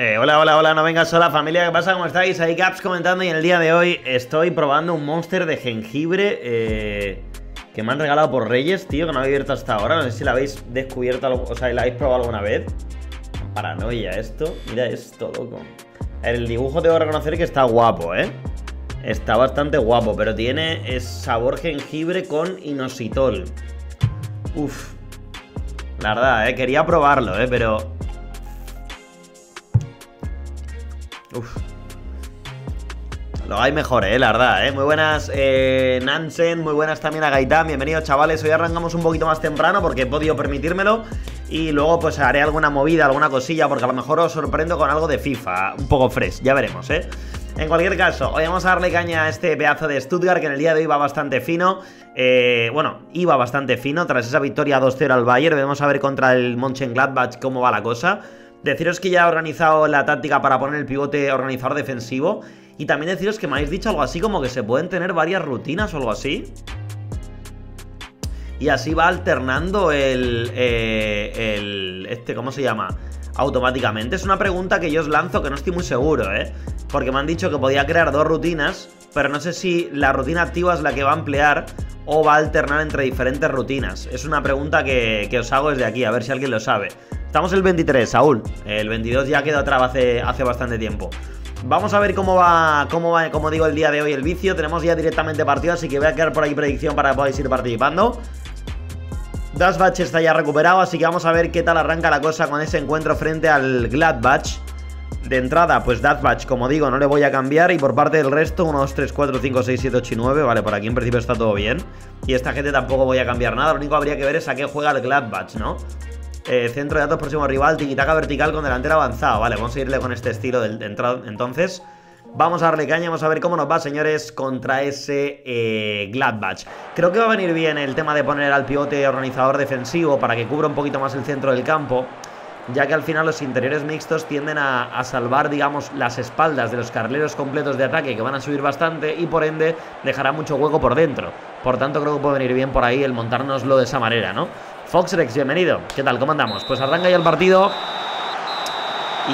Eh, hola, hola, hola, no vengas sola familia, ¿qué pasa? ¿Cómo estáis? Ahí Caps comentando y en el día de hoy estoy probando un monster de jengibre eh, que me han regalado por Reyes, tío, que no había abierto hasta ahora. No sé si la habéis descubierto, o sea, la habéis probado alguna vez. Paranoia esto, mira esto, loco. El dibujo tengo que reconocer que está guapo, ¿eh? Está bastante guapo, pero tiene sabor jengibre con inositol. Uf. La verdad, ¿eh? Quería probarlo, ¿eh? Pero Lo hay mejor, eh, la verdad, eh. Muy buenas, eh, Nansen, muy buenas también a Gaitán. Bienvenidos, chavales. Hoy arrancamos un poquito más temprano porque he podido permitírmelo. Y luego, pues haré alguna movida, alguna cosilla, porque a lo mejor os sorprendo con algo de FIFA. Un poco fresh, ya veremos, eh. En cualquier caso, hoy vamos a darle caña a este pedazo de Stuttgart que en el día de hoy va bastante fino. Eh, bueno, iba bastante fino tras esa victoria 2-0 al Bayern. Vamos a ver contra el Mönchengladbach cómo va la cosa. Deciros que ya he organizado la táctica para poner el pivote organizador defensivo. Y también deciros que me habéis dicho algo así como que se pueden tener varias rutinas o algo así. Y así va alternando el, eh. Este, ¿cómo se llama? Automáticamente. Es una pregunta que yo os lanzo que no estoy muy seguro, ¿eh? Porque me han dicho que podía crear dos rutinas, pero no sé si la rutina activa es la que va a emplear o va a alternar entre diferentes rutinas. Es una pregunta que, que os hago desde aquí, a ver si alguien lo sabe. Estamos el 23, Saúl. El 22 ya quedó atrás hace, hace bastante tiempo. Vamos a ver cómo va, cómo va, como digo, el día de hoy el vicio. Tenemos ya directamente partido, así que voy a quedar por ahí predicción para que podáis ir participando. Dashbatch está ya recuperado, así que vamos a ver qué tal arranca la cosa con ese encuentro frente al Gladbach. De entrada, pues Dashbatch, como digo, no le voy a cambiar. Y por parte del resto, 1, 2, 3, 4, 5, 6, 7, 8 y 9. Vale, por aquí en principio está todo bien. Y esta gente tampoco voy a cambiar nada. Lo único que habría que ver es a qué juega el Gladbach, ¿no? Eh, centro de datos próximo rival, tiquitaca vertical con delantero avanzado. Vale, vamos a irle con este estilo de, entrada. Entonces, vamos a darle caña, vamos a ver cómo nos va, señores, contra ese eh, Gladbach. Creo que va a venir bien el tema de poner al pivote organizador defensivo para que cubra un poquito más el centro del campo. Ya que al final los interiores mixtos tienden a, salvar, digamos, las espaldas de los carleros completos de ataque que van a subir bastante y por ende dejará mucho hueco por dentro. Por tanto, creo que puede venir bien por ahí el montárnoslo de esa manera, ¿no? Foxrex, bienvenido. ¿Qué tal? ¿Cómo andamos? Pues arranca ya el partido.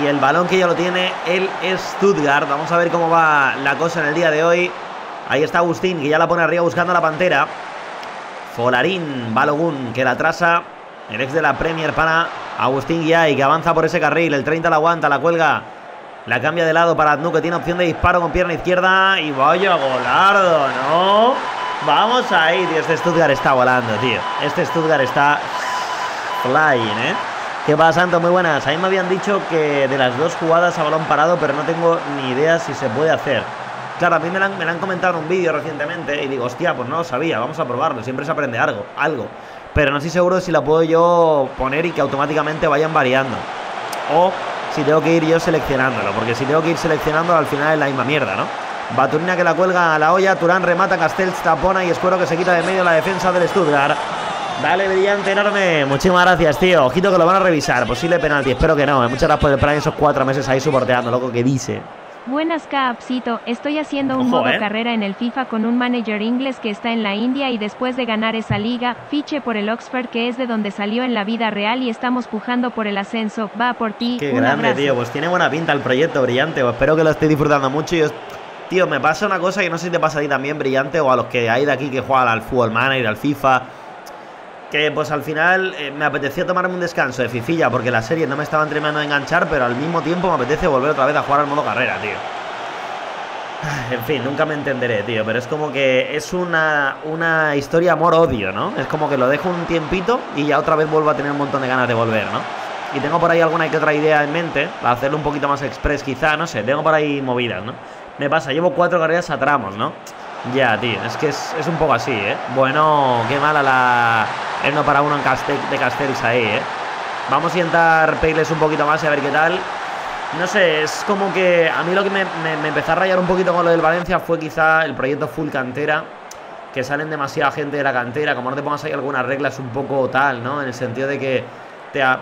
Y el balón que ya lo tiene el Stuttgart. Vamos a ver cómo va la cosa en el día de hoy. Ahí está Agustín, que ya la pone arriba buscando la pantera. Folarín, Balogun, que la atrasa. El ex de la Premier para Agustín Guiay, que avanza por ese carril. El 30 la aguanta, la cuelga. La cambia de lado para Adnu, que tiene opción de disparo con pierna izquierda. Y vaya golardo, ¿no? Vamos ahí, tío. Este Stuttgart está volando, tío. Este Stuttgart está flying, ¿eh? ¿Qué pasa, Santo? Muy buenas. A mí me habían dicho que de las dos jugadas a balón parado, pero no tengo ni idea si se puede hacer. Claro, a mí me lo han, me han comentado en un vídeo recientemente y digo, hostia, pues no lo sabía, vamos a probarlo. Siempre se aprende algo, algo. Pero no estoy seguro si la puedo yo poner y que automáticamente vayan variando. O si tengo que ir yo seleccionándolo, porque si tengo que ir seleccionándolo al final es la misma mierda, ¿no? Baturina que la cuelga a la olla. Turán remata. Castells tapona y Escuero que se quita de medio la defensa del Stuttgart. Dale, brillante, enorme. Muchísimas gracias, tío. Ojito que lo van a revisar. Posible penalti. Espero que no. Muchas gracias por esperar esos cuatro meses ahí soporteando, loco, que dice. Buenas Capsito, estoy haciendo un Ojo, modo eh. carrera en el FIFA con un manager inglés que está en la India y después de ganar esa liga, fiche por el Oxford que es de donde salió en la vida real y estamos pujando por el ascenso. Va por ti. Qué un grande, abrazo. tío. Pues tiene buena pinta el proyecto, brillante. Pues espero que lo esté disfrutando mucho. Y os- Tío, me pasa una cosa que no sé si te pasa a ti también, brillante, o a los que hay de aquí que juegan al fútbol manager, al FIFA. Que pues al final eh, me apetecía tomarme un descanso de fifilla porque la serie no me estaba terminando de enganchar, pero al mismo tiempo me apetece volver otra vez a jugar al modo carrera, tío. En fin, nunca me entenderé, tío, pero es como que es una, una historia amor-odio, ¿no? Es como que lo dejo un tiempito y ya otra vez vuelvo a tener un montón de ganas de volver, ¿no? Y tengo por ahí alguna que otra idea en mente, para hacerlo un poquito más express quizá, no sé, tengo por ahí movidas, ¿no? Me pasa, llevo cuatro carreras a tramos, ¿no? Ya, tío, es que es, es un poco así, ¿eh? Bueno, qué mala la... El no para uno en Castel, de Castells ahí, ¿eh? Vamos a intentar pedirles un poquito más y a ver qué tal. No sé, es como que a mí lo que me, empezó a rayar un poquito con lo del Valencia fue quizá el proyecto Full Cantera, que salen demasiada gente de la cantera, como no te pongas ahí algunas reglas un poco tal, ¿no? En el sentido de que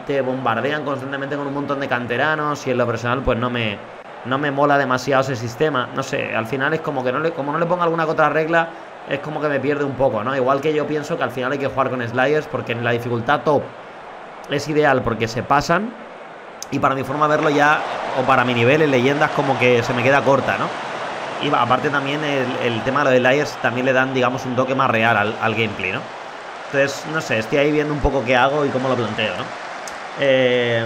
te, bombardean constantemente con un montón de canteranos y en lo personal pues no me, no me mola demasiado ese sistema. No sé, al final es como que no le, como no le ponga alguna otra regla, es como que me pierde un poco, ¿no? Igual que yo pienso que al final hay que jugar con sliders porque en la dificultad top es ideal porque se pasan y para mi forma de verlo ya o para mi nivel en leyendas como que se me queda corta, ¿no? Y aparte también el, tema de los layers también le dan, digamos, un toque más real al, gameplay, ¿no? Entonces, no sé, estoy ahí viendo un poco qué hago y cómo lo planteo, ¿no? Eh,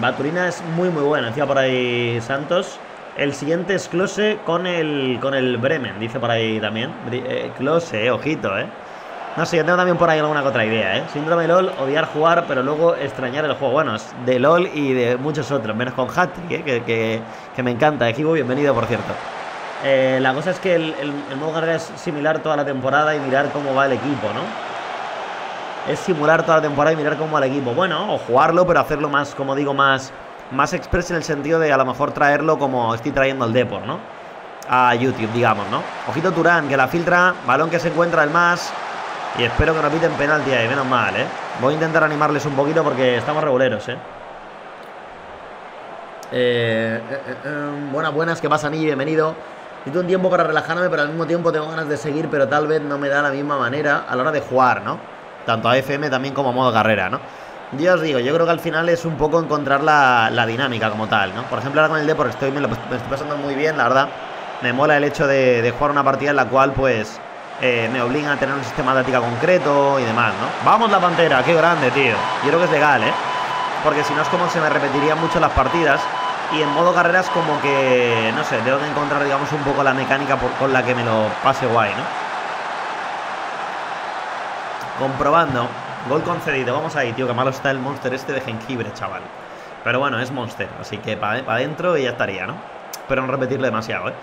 Baturina es muy muy buena, decía por ahí Santos. El siguiente es Close con el, con el Bremen, dice por ahí también. Eh, eh, ojito, eh. No sé, yo tengo también por ahí alguna otra idea, ¿eh? Síndrome de LOL, odiar jugar, pero luego extrañar el juego. Bueno, de LOL y de muchos otros, menos con Hattrick, ¿eh? que, que, que, me encanta. Equipo, bienvenido, por cierto. Eh, la cosa es que el, el, modo es similar toda la temporada y mirar cómo va el equipo, ¿no? Es simular toda la temporada y mirar cómo va el equipo. Bueno, o jugarlo, pero hacerlo más, como digo, más, más express en el sentido de a lo mejor traerlo como estoy trayendo el Deport, ¿no? A YouTube, digamos, ¿no? Ojito Turán, que la filtra, balón que se encuentra el más. Y espero que no piten penalti ahí, menos mal, ¿eh? Voy a intentar animarles un poquito porque estamos reguleros, ¿eh? Eh, eh, eh, eh buenas, buenas, ¿qué pasa, Ni? Bienvenido. Necesito un tiempo para relajarme, pero al mismo tiempo tengo ganas de seguir, pero tal vez no me da la misma manera a la hora de jugar, ¿no? Tanto a FM también como a modo carrera, ¿no? Yo os digo, yo creo que al final es un poco encontrar la, dinámica como tal, ¿no? Por ejemplo, ahora con el Depor estoy, me lo estoy pasando muy bien, la verdad. Me mola el hecho de, jugar una partida en la cual, pues, eh, me obligan a tener un sistema de táctica concreto y demás, ¿no? Vamos la Pantera, qué grande, tío. Yo creo que es legal, ¿eh? Porque si no es como se me repetirían mucho las partidas. Y en modo carreras como que, no sé, tengo que encontrar, digamos, un poco la mecánica con la que me lo pase guay, ¿no? Comprobando. Gol concedido. Vamos ahí, tío, que malo está el monster este de jengibre, chaval. Pero bueno, es monster, así que para adentro y ya estaría, ¿no? Pero no repetirlo demasiado, ¿eh?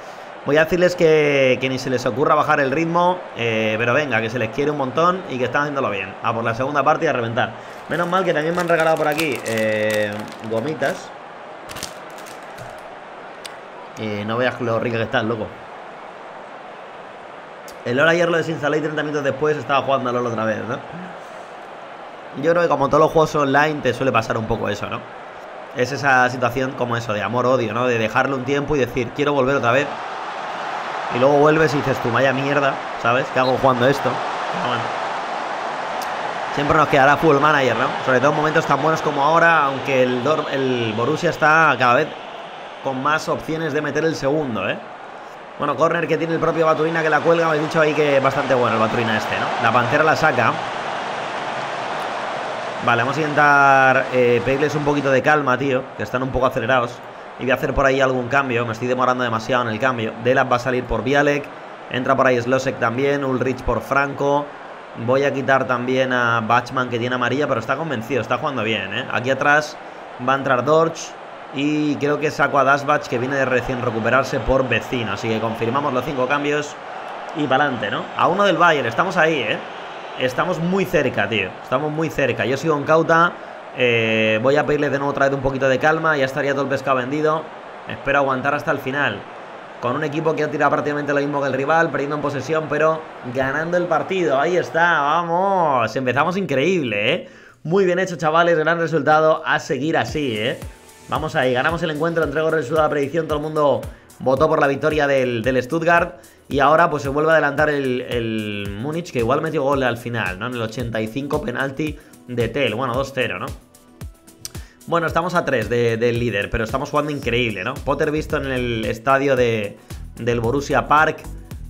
Voy a decirles que, ni se les ocurra bajar el ritmo, eh, pero venga, que se les quiere un montón y que están haciéndolo bien. A por la segunda parte y a reventar. Menos mal que también me han regalado por aquí eh, gomitas. Y no veas lo rica que estás, loco. El hora ayer lo desinstalé y 30 minutos después estaba jugando LOL otra vez, ¿no? Yo creo que como todos los juegos online te suele pasar un poco eso, ¿no? Es esa situación como eso, de amor-odio, ¿no? De dejarlo un tiempo y decir, quiero volver otra vez. Y luego vuelves y dices, tú vaya mierda, ¿sabes? ¿Qué hago jugando esto? Siempre nos quedará full manager, ¿no? Sobre todo en momentos tan buenos como ahora, aunque el, el Borussia está cada vez con más opciones de meter el segundo, ¿eh? Bueno, corner que tiene el propio Baturina que la cuelga, me he dicho ahí que bastante bueno el Baturina este, ¿no? La Pantera la saca. Vale, vamos a intentar eh, pedirles un poquito de calma, tío, que están un poco acelerados. Y voy a hacer por ahí algún cambio. Me estoy demorando demasiado en el cambio. Delas va a salir por Vialek. Entra por ahí Slosek también. Ulrich por Franco. Voy a quitar también a Bachman que tiene amarilla, pero está convencido, está jugando bien, ¿eh? Aquí atrás va a entrar Dorch. Y creo que saco a Dashbach que viene de recién recuperarse por vecino. Así que confirmamos los cinco cambios. Y para adelante, ¿no? A uno del Bayern, estamos ahí, ¿eh? Estamos muy cerca, tío. Estamos muy cerca. Yo sigo en cauta. Eh, voy a pedirle de nuevo otra vez un poquito de calma. Ya estaría todo el pescado vendido. Espero aguantar hasta el final. Con un equipo que ha tirado prácticamente lo mismo que el rival, perdiendo en posesión, pero ganando el partido. Ahí está, vamos. Empezamos increíble, ¿eh? Muy bien hecho, chavales. Gran resultado. A seguir así, ¿eh? Vamos ahí. Ganamos el encuentro. Entrego el resultado de la predicción. Todo el mundo votó por la victoria del, Stuttgart. Y ahora pues se vuelve a adelantar el, el Múnich, que igual metió gol al final, ¿no? En el 85 penalti de Tel. Bueno, 2-0, ¿no? Bueno, estamos a 3 del líder, pero estamos jugando increíble, ¿no? Potter visto en el estadio de, del Borussia Park.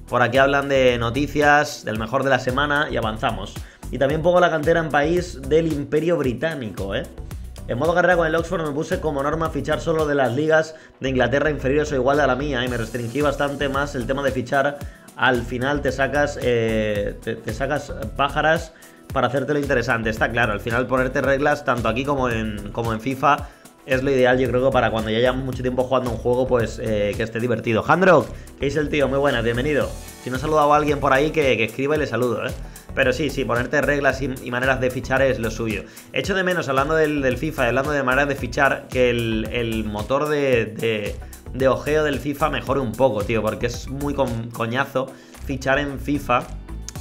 Por aquí hablan de noticias, del mejor de la semana y avanzamos. Y también pongo la cantera en país del Imperio Británico, ¿eh? En modo carrera con el Oxford me puse como norma fichar solo de las ligas de Inglaterra inferiores o igual a la mía y me restringí bastante más el tema de fichar. Al final te sacas, eh, te sacas pájaras para hacértelo interesante. Está claro, al final ponerte reglas tanto aquí como en, como en FIFA es lo ideal, yo creo que para cuando ya llevamos mucho tiempo jugando un juego, pues eh, que esté divertido. Handrock, ¿qué dice el tío? Muy buenas, bienvenido. Si no he saludado a alguien por ahí, que, escriba y le saludo, ¿eh? Pero sí, sí, ponerte reglas y, maneras de fichar es lo suyo. Echo de menos, hablando del, FIFA y hablando de maneras de fichar, que el, motor de, de, ojeo del FIFA mejore un poco, tío, porque es muy coñazo fichar en FIFA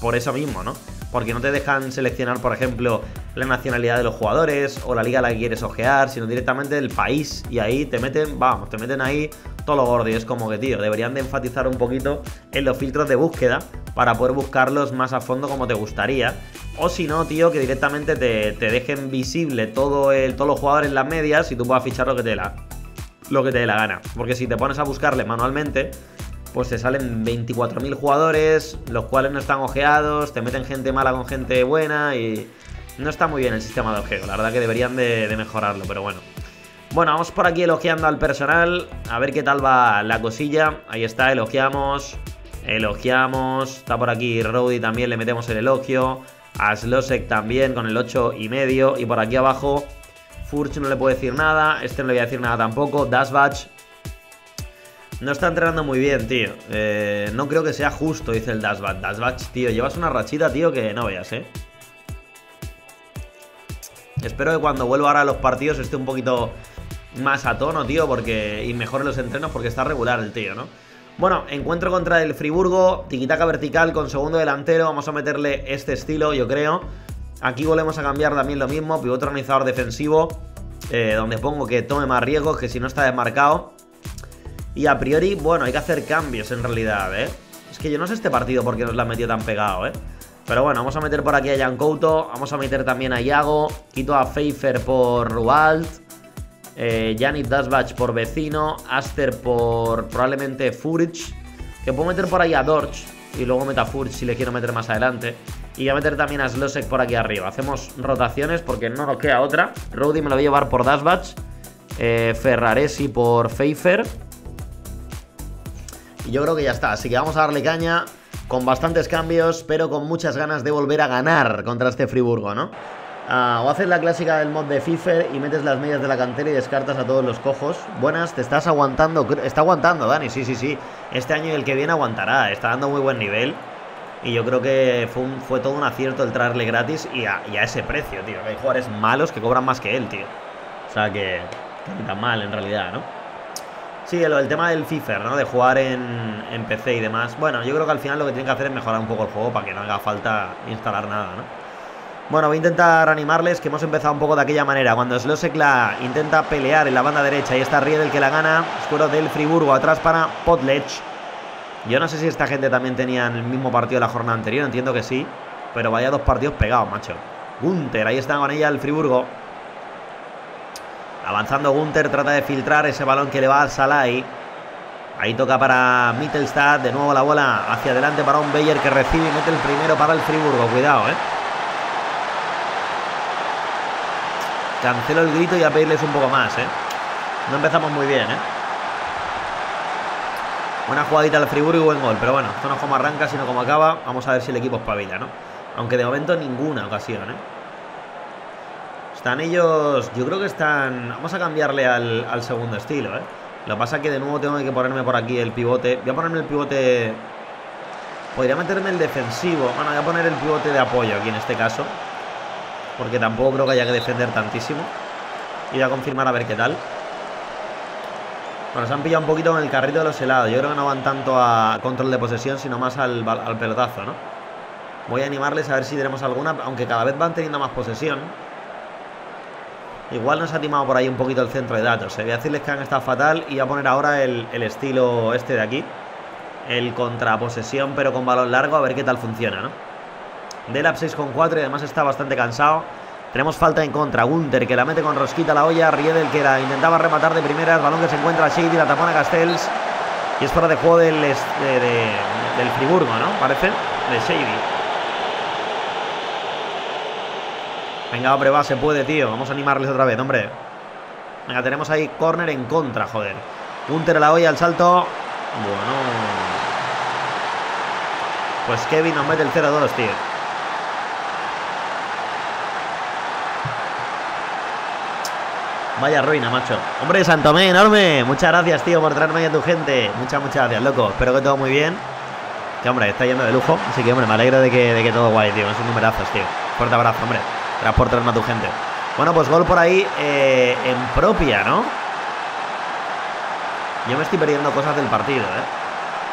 por eso mismo, ¿no? Porque no te dejan seleccionar, por ejemplo, la nacionalidad de los jugadores o la liga a la que quieres ojear, sino directamente el país y ahí te meten, vamos, te meten ahí todo lo gordo y es como que, tío, deberían de enfatizar un poquito en los filtros de búsqueda para poder buscarlos más a fondo como te gustaría. O si no, tío, que directamente te, dejen visible todo el, todos los jugadores en las medias y tú puedas fichar lo que te la, lo que te dé la gana. Porque si te pones a buscarle manualmente, pues te salen 24.000 jugadores, los cuales no están ojeados, te meten gente mala con gente buena y no está muy bien el sistema de ojeo. La verdad que deberían de, mejorarlo, pero bueno. Bueno, vamos por aquí elogiando al personal, a ver qué tal va la cosilla. Ahí está, elogiamos, elogiamos. Está por aquí Rowdy también, le metemos el elogio. A Slosek también con el 8 y medio. Y por aquí abajo, Furch no le puedo decir nada. Este no le voy a decir nada tampoco. Dashbatch no está entrenando muy bien, tío. Eh, no creo que sea justo, dice el Dashbatch. Dashbatch, tío, llevas una rachita, tío, que no veas, ¿eh? Espero que cuando vuelva ahora a los partidos esté un poquito más a tono, tío, porque y mejore los entrenos porque está regular el tío, ¿no? Bueno, encuentro contra el Friburgo, tiquitaca vertical con segundo delantero, vamos a meterle este estilo, yo creo. Aquí volvemos a cambiar también lo mismo, pivote organizador defensivo, eh, donde pongo que tome más riesgos, que si no está desmarcado. Y a priori, bueno, hay que hacer cambios en realidad, ¿eh? Es que yo no sé este partido por qué nos la ha metido tan pegado, ¿eh? Pero bueno, vamos a meter por aquí a Jan Couto, vamos a meter también a Iago, quito a Pfeiffer por Rualt, eh, Janik Dasbach por Vecino, Aster por probablemente Furch, que puedo meter por ahí a Dorch y luego meta Furch si le quiero meter más adelante. Y voy a meter también a Slosek por aquí arriba. Hacemos rotaciones porque no nos queda otra. Rowdy me lo voy a llevar por Dasbach, eh, Ferraresi por Pfeiffer. Y yo creo que ya está, así que vamos a darle caña con bastantes cambios, pero con muchas ganas de volver a ganar contra este Friburgo, ¿no? Ah, o haces la clásica del mod de FIFA y metes las medias de la cantera y descartas a todos los cojos. Buenas, te estás aguantando. Está aguantando, Dani, sí, sí, sí. Este año y el que viene aguantará. Está dando muy buen nivel. Y yo creo que fue, fue todo un acierto el traerle gratis y a, ese precio, tío. Hay jugadores malos que cobran más que él, tío. O sea que, que tan mal en realidad, ¿no? Sí, el, tema del FIFA, ¿no? De jugar en, PC y demás. Bueno, yo creo que al final lo que tienen que hacer es mejorar un poco el juego para que no haga falta instalar nada, ¿no? Bueno, voy a intentar animarles, que hemos empezado un poco de aquella manera. Cuando Slosekla intenta pelear en la banda derecha y está Riedel que la gana, escudo del Friburgo atrás para Potlech. Yo no sé si esta gente también tenía el mismo partido la jornada anterior, entiendo que sí. Pero vaya dos partidos pegados, macho. Gunter, ahí está con ella el Friburgo. Avanzando Gunter, trata de filtrar ese balón que le va al Salai. Ahí toca para Mittelstadt. De nuevo la bola hacia adelante para un Bayer que recibe y mete el primero para el Friburgo. Cuidado, eh. Cancelo el grito y a pedirles un poco más, eh. No empezamos muy bien, eh. Buena jugadita al Friburgo y buen gol. Pero bueno, esto no es como arranca, sino como acaba. Vamos a ver si el equipo espabila, ¿no? Aunque de momento ninguna ocasión, ¿eh? Están ellos, yo creo que están... Vamos a cambiarle al, segundo estilo, ¿eh? Lo que pasa es que de nuevo tengo que ponerme por aquí el pivote. Voy a ponerme el pivote... Podría meterme el defensivo. Bueno, voy a poner el pivote de apoyo aquí en este caso. Porque tampoco creo que haya que defender tantísimo. Y voy a confirmar a ver qué tal. Bueno, se han pillado un poquito en el carrito de los helados. Yo creo que no van tanto a control de posesión, sino más al, al pelotazo, ¿no? Voy a animarles a ver si tenemos alguna, aunque cada vez van teniendo más posesión. Igual nos ha timado por ahí un poquito el centro de datos. ¿eh? Voy a decirles que han estado fatal y voy a poner ahora el, estilo este de aquí. El contraposesión pero con balón largo a ver qué tal funciona, ¿no? Delap 6,4 y además está bastante cansado. Tenemos falta en contra. Gunter que la mete con rosquita a la olla. Riedel que la intentaba rematar de primera. El balón que se encuentra Shady, la tapona Castells. Y es fuera de juego del, del Friburgo, ¿no? Parece. De Shady. Venga, hombre, va, se puede, tío. Vamos a animarles otra vez, hombre. Venga, tenemos ahí corner en contra, joder. Gunter a la olla, al salto. Bueno. Pues Kevin nos mete el 0-2, tío. Vaya ruina, macho. Hombre, Santomé, enorme. Muchas gracias, tío, por traerme a tu gente. Muchas, muchas gracias, loco. Espero que todo muy bien. Que, hombre, está yendo de lujo. Así que, hombre, me alegro de que, de que todo guay, tío. Esos numerazos, tío. Fuerte abrazo, hombre. Transportarme a tu gente. Bueno, pues gol por ahí eh, en propia, ¿no? Yo me estoy perdiendo cosas del partido, ¿eh?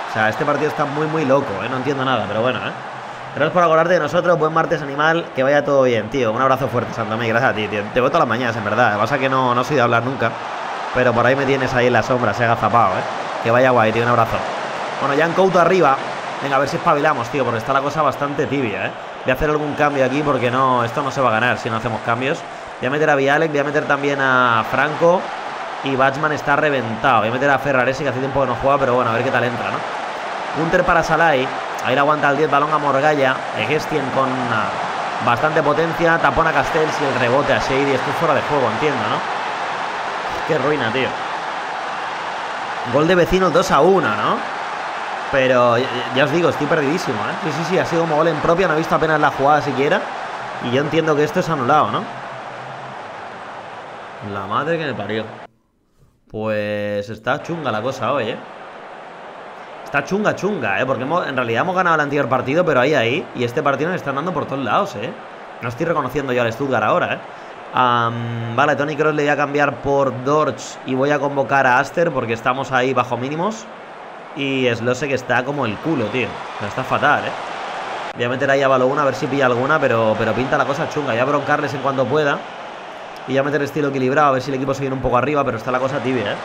O sea, este partido está muy, muy loco, ¿eh? No entiendo nada, pero bueno, ¿eh? Gracias por acordarte de nosotros. Buen martes animal. Que vaya todo bien, tío. Un abrazo fuerte, Santomé. Gracias a ti, tío. Te veo todas las mañanas, en verdad. Pasa que no, no soy de hablar nunca. Pero por ahí me tienes ahí en la sombra. Se ha agazapado, ¿eh? Que vaya guay, tío. Un abrazo. Bueno, ya en Couto arriba. Venga, a ver si espabilamos, tío. Porque está la cosa bastante tibia, ¿eh? Voy a hacer algún cambio aquí porque no, esto no se va a ganar si no hacemos cambios. Voy a meter a Vialek, voy a meter también a Franco. Y Batman está reventado. Voy a meter a Ferraresi que hace tiempo que no juega, pero bueno, a ver qué tal entra, ¿no? Gunter para Salai. Ahí le aguanta el 10, balón a Morgalla. Egestien con uh, bastante potencia. Tapona a Castells y el rebote a Shady. Esto es fuera de juego, entiendo, ¿no? Qué ruina, tío. Gol de vecinos 2 a 1, ¿no? Pero ya os digo, estoy perdidísimo, ¿eh? Sí, sí, sí, ha sido como gol en propia. No he visto apenas la jugada siquiera. Y yo entiendo que esto es anulado, ¿no? La madre que me parió. Pues está chunga la cosa hoy, ¿eh? Está chunga, chunga, ¿eh? Porque en realidad hemos ganado el anterior partido, pero ahí, ahí. Y este partido nos está dando por todos lados, ¿eh? No estoy reconociendo yo al Stuttgart ahora, ¿eh? vale, Tony Cross le voy a cambiar por Dorch y voy a convocar a Aster porque estamos ahí bajo mínimos. Y Slose que está como el culo, tío. está fatal, ¿eh? Voy a meter ahí a Balo a ver si pilla alguna, pero, pero pinta la cosa chunga. Voy a broncarles en cuanto pueda. Y ya meter estilo equilibrado, a ver si el equipo se viene un poco arriba, pero está la cosa tibia, ¿eh?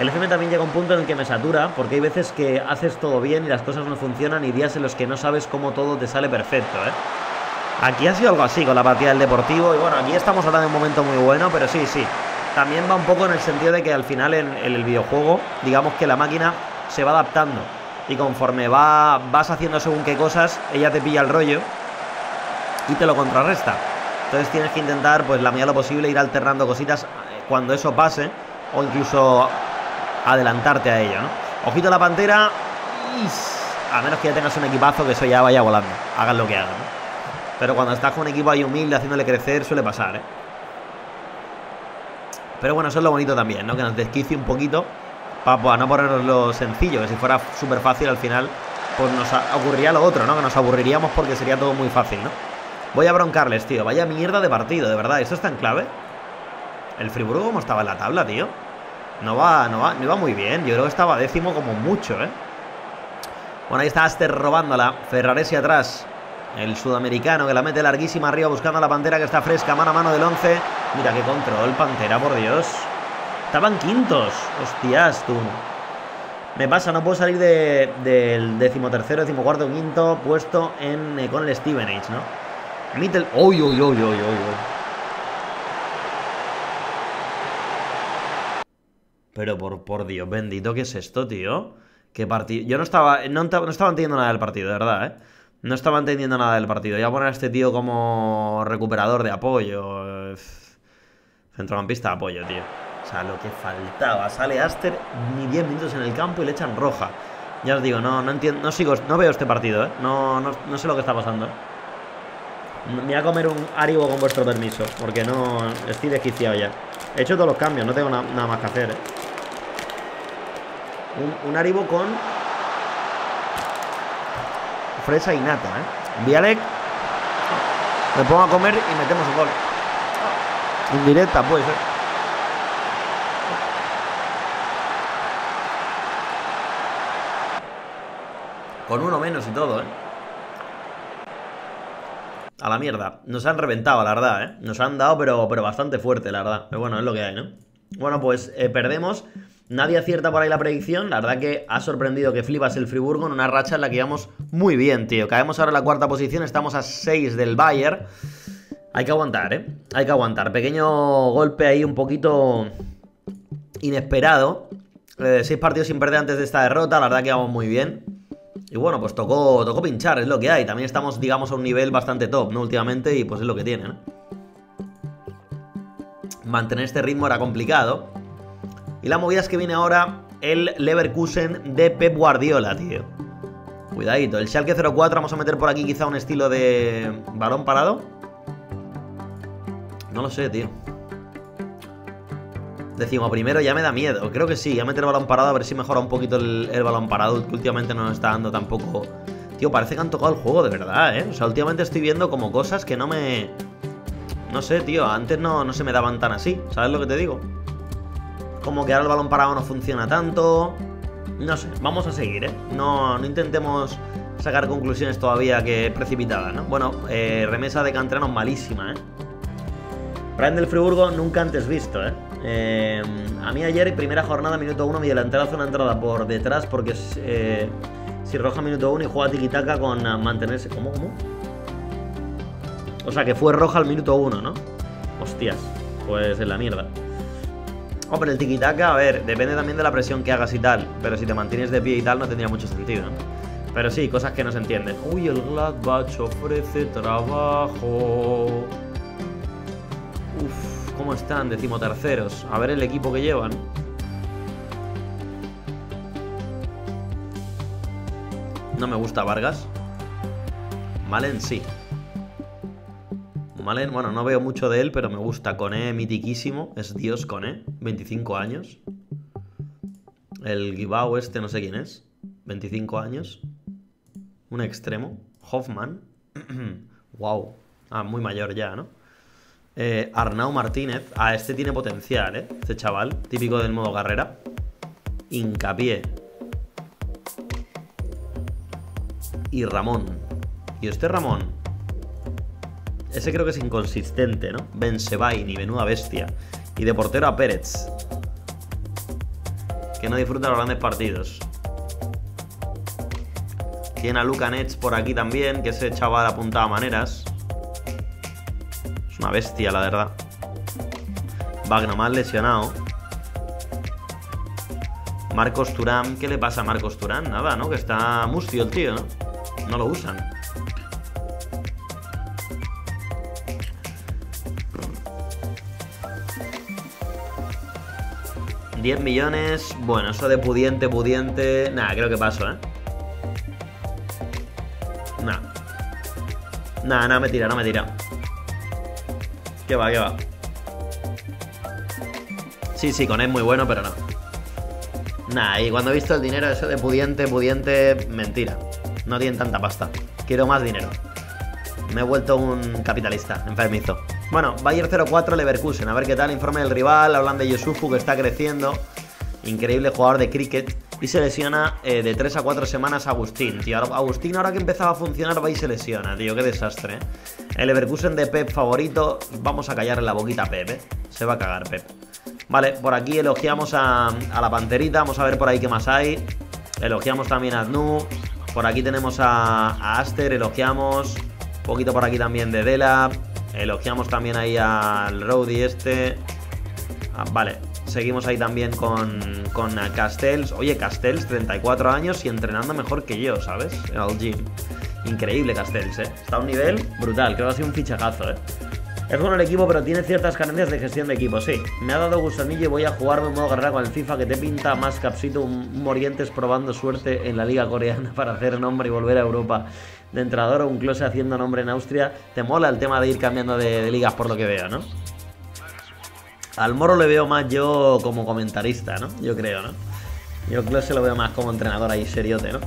El FM también llega a un punto en el que me satura, porque hay veces que haces todo bien y las cosas no funcionan y días en los que no sabes cómo todo te sale perfecto, ¿eh? Aquí ha sido algo así con la partida del Deportivo y bueno, aquí estamos hablando de un momento muy bueno, pero sí, sí. También va un poco en el sentido de que al final en, el videojuego, digamos que la máquina se va adaptando y conforme va, vas haciendo según qué cosas, ella te pilla el rollo y te lo contrarresta. Entonces tienes que intentar, pues la medida lo posible, ir alternando cositas eh, cuando eso pase o incluso adelantarte a ello, ¿no? Ojito a la pantera. A menos que ya tengas un equipazo que eso ya vaya volando. Hagan lo que hagan, ¿no? Pero cuando estás con un equipo ahí humilde haciéndole crecer suele pasar, ¿eh? Pero bueno, eso es lo bonito también, ¿no? Que nos desquicie un poquito para no lo sencillo, que si fuera súper fácil al final, pues nos ocurriría lo otro, ¿no? Que nos aburriríamos porque sería todo muy fácil, ¿no? Voy a broncarles, tío. Vaya mierda de partido, de verdad. ¿Esto está en clave? ¿El Friburgo cómo estaba en la tabla, tío? No va, no va, no iba muy bien. Yo creo que estaba décimo como mucho, ¿eh? Bueno, ahí está Aster robándola. Ferraresi atrás. El sudamericano que la mete larguísima arriba buscando a la Pantera que está fresca, mano a mano del 11. Mira qué control, Pantera, por Dios. Estaban quintos. Hostias, tú. Me pasa, no puedo salir del decimotercero, decimocuarto, quinto puesto eh, con el Steven Age, ¿no? Mittel... ¡Uy, uy, uy, uy, uy! Pero por, Dios bendito, ¿qué es esto, tío? ¿Qué partido? Yo no estaba, no, estaba entendiendo nada del partido, de verdad, ¿eh? No estaba entendiendo nada del partido. Voy a poner a este tío como recuperador de apoyo. Centrocampista de apoyo, tío. O sea, lo que faltaba. Sale Aster ni 10 minutos en el campo y le echan roja. Ya os digo, no, no entiendo, no sigo, no veo este partido, ¿eh? No, no, no sé lo que está pasando. Me voy a comer un Aribo con vuestro permiso, porque no estoy desquiciado ya. He hecho todos los cambios, no tengo nada más que hacer, ¿eh? Un, un con fresa y nata, ¿eh? Vialek. Me pongo a comer y metemos un gol. Indirecta, puede ser. Con uno menos y todo, ¿eh? A la mierda. Nos han reventado, la verdad, ¿eh? Nos han dado, pero, pero bastante fuerte, la verdad. Pero bueno, es lo que hay, ¿no? Bueno, pues eh, perdemos. Nadie acierta por ahí la predicción. La verdad que ha sorprendido que flipas el Friburgo en una racha en la que íbamos muy bien, tío. Caemos ahora en la cuarta posición, estamos a 6 del Bayern. Hay que aguantar, ¿eh? Hay que aguantar. Pequeño golpe ahí un poquito inesperado. Eh, seis partidos sin perder antes de esta derrota. La verdad que vamos muy bien. Y bueno, pues tocó, tocó pinchar, es lo que hay. También estamos, digamos, a un nivel bastante top, ¿no? Últimamente, y pues es lo que tiene, ¿no? Mantener este ritmo era complicado. Y la movida es que viene ahora el Leverkusen de Pep Guardiola, tío. Cuidadito, el Schalke 04 vamos a meter por aquí quizá un estilo de balón parado. No lo sé, tío. Decimos primero ya me da miedo. Creo que sí, ya meter balón parado a ver si mejora un poquito el, balón parado, que últimamente no nos está dando tampoco... Tío, parece que han tocado el juego de verdad, ¿eh? O sea, últimamente estoy viendo como cosas que no me... No sé, tío, antes no, no se me daban tan así, ¿sabes lo que te digo? como que ahora el balón parado no funciona tanto. No sé, vamos a seguir, ¿eh? No, no intentemos sacar conclusiones todavía que precipitadas, ¿no? Bueno, eh, remesa de Cantrano malísima, ¿eh? Brian del Friburgo nunca antes visto, ¿eh? ¿Eh? A mí ayer, primera jornada, minuto 1, mi delantero hace una entrada por detrás porque eh, si roja minuto 1 y juega tiquitaca con mantenerse... ¿Cómo, cómo? O sea, que fue roja al minuto 1, ¿no? Hostias, pues en la mierda. Hombre, el tiki-taka, a ver, depende también de la presión que hagas y tal. Pero si te mantienes de pie y tal, no tendría mucho sentido, ¿no? Pero sí, cosas que no se entienden. Uy, el Gladbach ofrece trabajo. Uf, ¿cómo están? Decimoterceros. A ver el equipo que llevan. No me gusta Vargas. Malen sí. Malen, bueno, no veo mucho de él, pero me gusta. Cone, mitiquísimo. Es Dios Cone. 25 años. El Gibao este, no sé quién es. 25 años. Un extremo. Hoffman. wow. Ah, muy mayor ya, ¿no? Eh, Arnau Martínez. Ah, este tiene potencial, ¿eh? Este chaval. Típico del modo carrera. Hincapié. Y Ramón. Y este Ramón. Ese creo que es inconsistente, ¿no? Bensebaini, menuda bestia. Y de portero a Pérez. Que no disfruta los grandes partidos. Tiene a Luca Nets por aquí también, que ese chaval apuntaba maneras. Una bestia, la verdad. Wagner más lesionado. Marcos Turán, ¿qué le pasa a Marcos Turán? Nada, ¿no? Que está mustio el tío, ¿no? No lo usan. ¿10 millones? Bueno, eso de pudiente, pudiente... Nada, creo que paso, ¿eh? Nada. Nada, nada, me tira, no me tira. ¿Qué va, qué va? Sí, sí, con él muy bueno, pero no. Nada, y cuando he visto el dinero eso de pudiente, pudiente, mentira. No tienen tanta pasta. Quiero más dinero. Me he vuelto un capitalista, enfermizo. Bueno, Bayer 04 Leverkusen. A ver qué tal. Informe del rival. Hablan de Yusufu que está creciendo. Increíble jugador de cricket. Y se lesiona eh, de 3 a 4 semanas Agustín. Tío, Agustín ahora que empezaba a funcionar va y se lesiona, tío. Qué desastre. ¿eh? El Leverkusen de Pep favorito. Vamos a callarle la boquita a Pep, ¿eh? Se va a cagar Pep. Vale, por aquí elogiamos a, la panterita. Vamos a ver por ahí qué más hay. Elogiamos también a Adnu. Por aquí tenemos a, Aster, elogiamos. Un poquito por aquí también de Dela. Elogiamos también ahí al Rowdy este. Ah, vale, seguimos ahí también con, con Castells. Oye, Castells, 34 años y entrenando mejor que yo, ¿sabes? En el gym. Increíble Castells, ¿eh? Está a un nivel brutal. Creo que ha sido un fichajazo, ¿eh? Es bueno el equipo, pero tiene ciertas carencias de gestión de equipo, sí. Me ha dado gusanillo y voy a jugarme un modo carrera con el FIFA que te pinta más capsito un Morientes probando suerte en la liga coreana para hacer nombre y volver a Europa de entrenador o un close haciendo nombre en Austria. Te mola el tema de ir cambiando de, de ligas por lo que veo, ¿no? Al Moro le veo más yo como comentarista, ¿no? Yo creo, ¿no? Yo se lo veo más como entrenador ahí seriote, ¿no?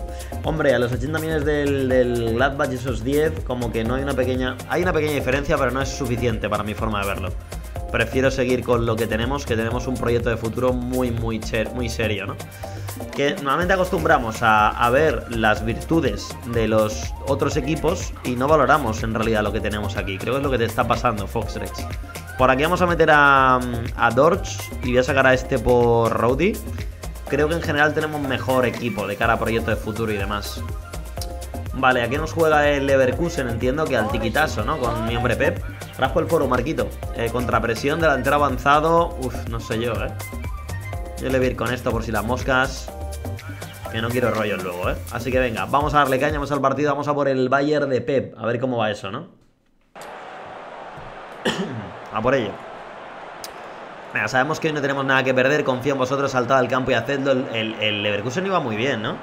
Hombre, a los 80 millones del, del Gladbach y esos 10, como que no hay una pequeña... Hay una pequeña diferencia, pero no es suficiente para mi forma de verlo. Prefiero seguir con lo que tenemos, que tenemos un proyecto de futuro muy, muy, muy serio, ¿no? Que normalmente acostumbramos a, a, ver las virtudes de los otros equipos y no valoramos en realidad lo que tenemos aquí. Creo que es lo que te está pasando, Foxrex. Por aquí vamos a meter a, a Dorch y voy a sacar a este por Rowdy creo que en general tenemos mejor equipo de cara a proyectos de futuro y demás. Vale, aquí nos juega el Leverkusen, entiendo que al tiquitazo, ¿no? Con mi hombre Pep. Raspo el foro, Marquito. Eh, contrapresión, delantero avanzado. Uf, no sé yo, ¿eh? Yo le voy a ir con esto por si las moscas. Que no quiero rollos luego, ¿eh? Así que venga, vamos a darle caña, vamos al partido, vamos a por el Bayern de Pep. A ver cómo va eso, ¿no? A por ello sabemos que hoy no tenemos nada que perder, confío en vosotros, saltad al campo y hacedlo. El, el, Leverkusen iba muy bien, ¿no?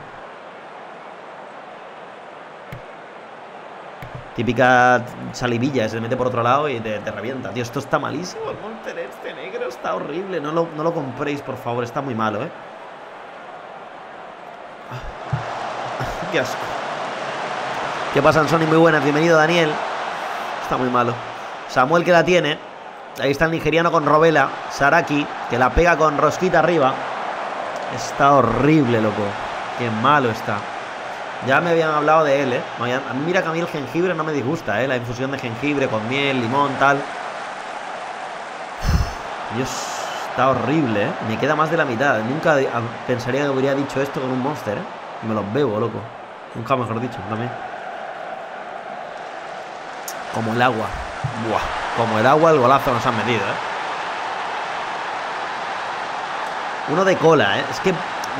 Típica salivilla, se mete por otro lado y te, revienta. Tío, esto está malísimo. El Monster este negro está horrible. No lo, no lo compréis, por favor. Está muy malo, ¿eh? Qué asco. ¿Qué pasa, Sony? Muy buenas. Bienvenido, Daniel. Está muy malo. Samuel que la tiene. Ahí está el nigeriano con Robela. Saraki, que la pega con Rosquita arriba. Está horrible, loco. Qué malo está. Ya me habían hablado de él, ¿eh? Mira que a mí el jengibre no me disgusta, ¿eh? La infusión de jengibre con miel, limón, tal. Dios, está horrible, ¿eh? Me queda más de la mitad. Nunca pensaría que hubiera dicho esto con un monster, ¿eh? me los bebo, loco. Nunca mejor dicho, también. Como el agua. Buah. Como el agua, el golazo nos han medido, ¿eh? Uno de cola, ¿eh? Es que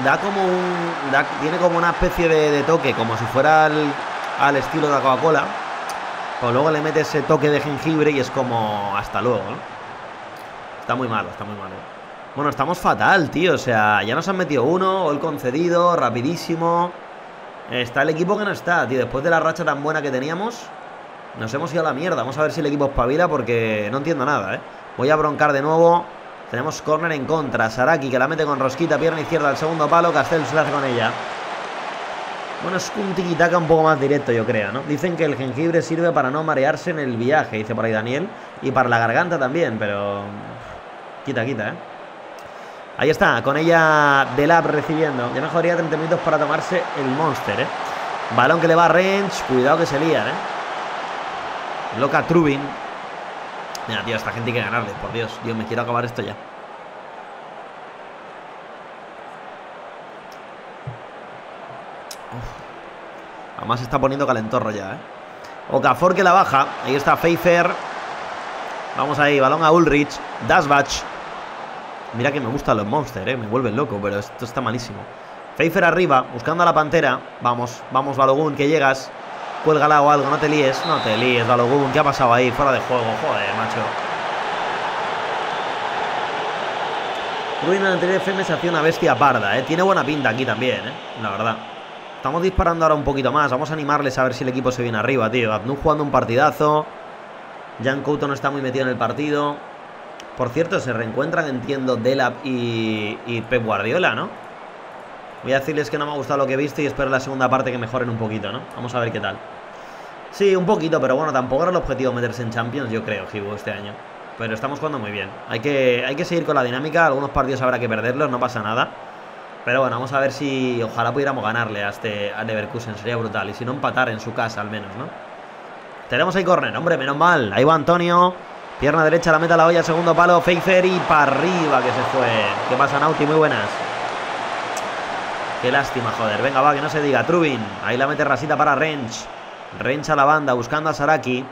da como un... tiene como una especie de, toque, como si fuera al, estilo de la Coca-Cola. Pero luego le mete ese toque de jengibre y es como... Hasta luego, ¿no? Está muy malo, está muy malo. Bueno, estamos fatal, tío. O sea, ya nos han metido uno, el concedido, rapidísimo. Está el equipo que no está, tío. Después de la racha tan buena que teníamos, nos hemos ido a la mierda. Vamos a ver si el equipo espabila porque no entiendo nada, ¿eh? Voy a broncar de nuevo. Tenemos córner en contra. Saraki que la mete con rosquita, pierna izquierda al segundo palo. Castel se la hace con ella. Bueno, es un tiquitaca un poco más directo, yo creo, ¿no? Dicen que el jengibre sirve para no marearse en el viaje, dice por ahí Daniel. Y para la garganta también, pero... Quita, quita, ¿eh? Ahí está, con ella Delap recibiendo. Ya mejoría 30 minutos para tomarse el Monster, ¿eh? Balón que le va a Range. Cuidado que se lía, ¿eh? Loca Trubin. Mira, tío, esta gente hay que ganarle, por Dios. Dios, me quiero acabar esto ya. Además se está poniendo calentorro ya, ¿eh? Okafor que la baja. Ahí está Pfeiffer. Vamos ahí, balón a Ulrich. Dasbach. Mira que me gustan los monsters, ¿eh? Me vuelven loco, pero esto está malísimo. Pfeiffer arriba, buscando a la pantera. Vamos, vamos, Balogun, que llegas. Cuélgala o algo, no te líes. No te líes, Balogun. ¿Qué ha pasado ahí? Fuera de juego, joder, macho. Ruin en el anterior FM se hacía una bestia parda, ¿eh? Tiene buena pinta aquí también, ¿eh? La verdad. Estamos disparando ahora un poquito más. Vamos a animarles a ver si el equipo se viene arriba, tío. Abnu jugando un partidazo. Jan Couto no está muy metido en el partido. Por cierto, se reencuentran, entiendo, Delap y, y Pep Guardiola, ¿no? Voy a decirles que no me ha gustado lo que he visto y espero la segunda parte que mejoren un poquito, ¿no? Vamos a ver qué tal. Sí, un poquito, pero bueno, tampoco era el objetivo meterse en Champions, yo creo, Gibu, este año. Pero estamos jugando muy bien. Hay que, hay que seguir con la dinámica, algunos partidos habrá que perderlos, no pasa nada. Pero bueno, vamos a ver si ojalá pudiéramos ganarle a este a Leverkusen, sería brutal. Y si no empatar en su casa al menos, ¿no? Tenemos ahí corner, hombre, menos mal. Ahí va Antonio. Pierna derecha, la meta la olla, segundo palo, Pfeiffer y para arriba que se fue. ¿Qué pasa, Nauti? Muy buenas. Qué lástima, joder. Venga, va, que no se diga. Trubin. Ahí la mete rasita para Rench. Rench a la banda, buscando a Saraki.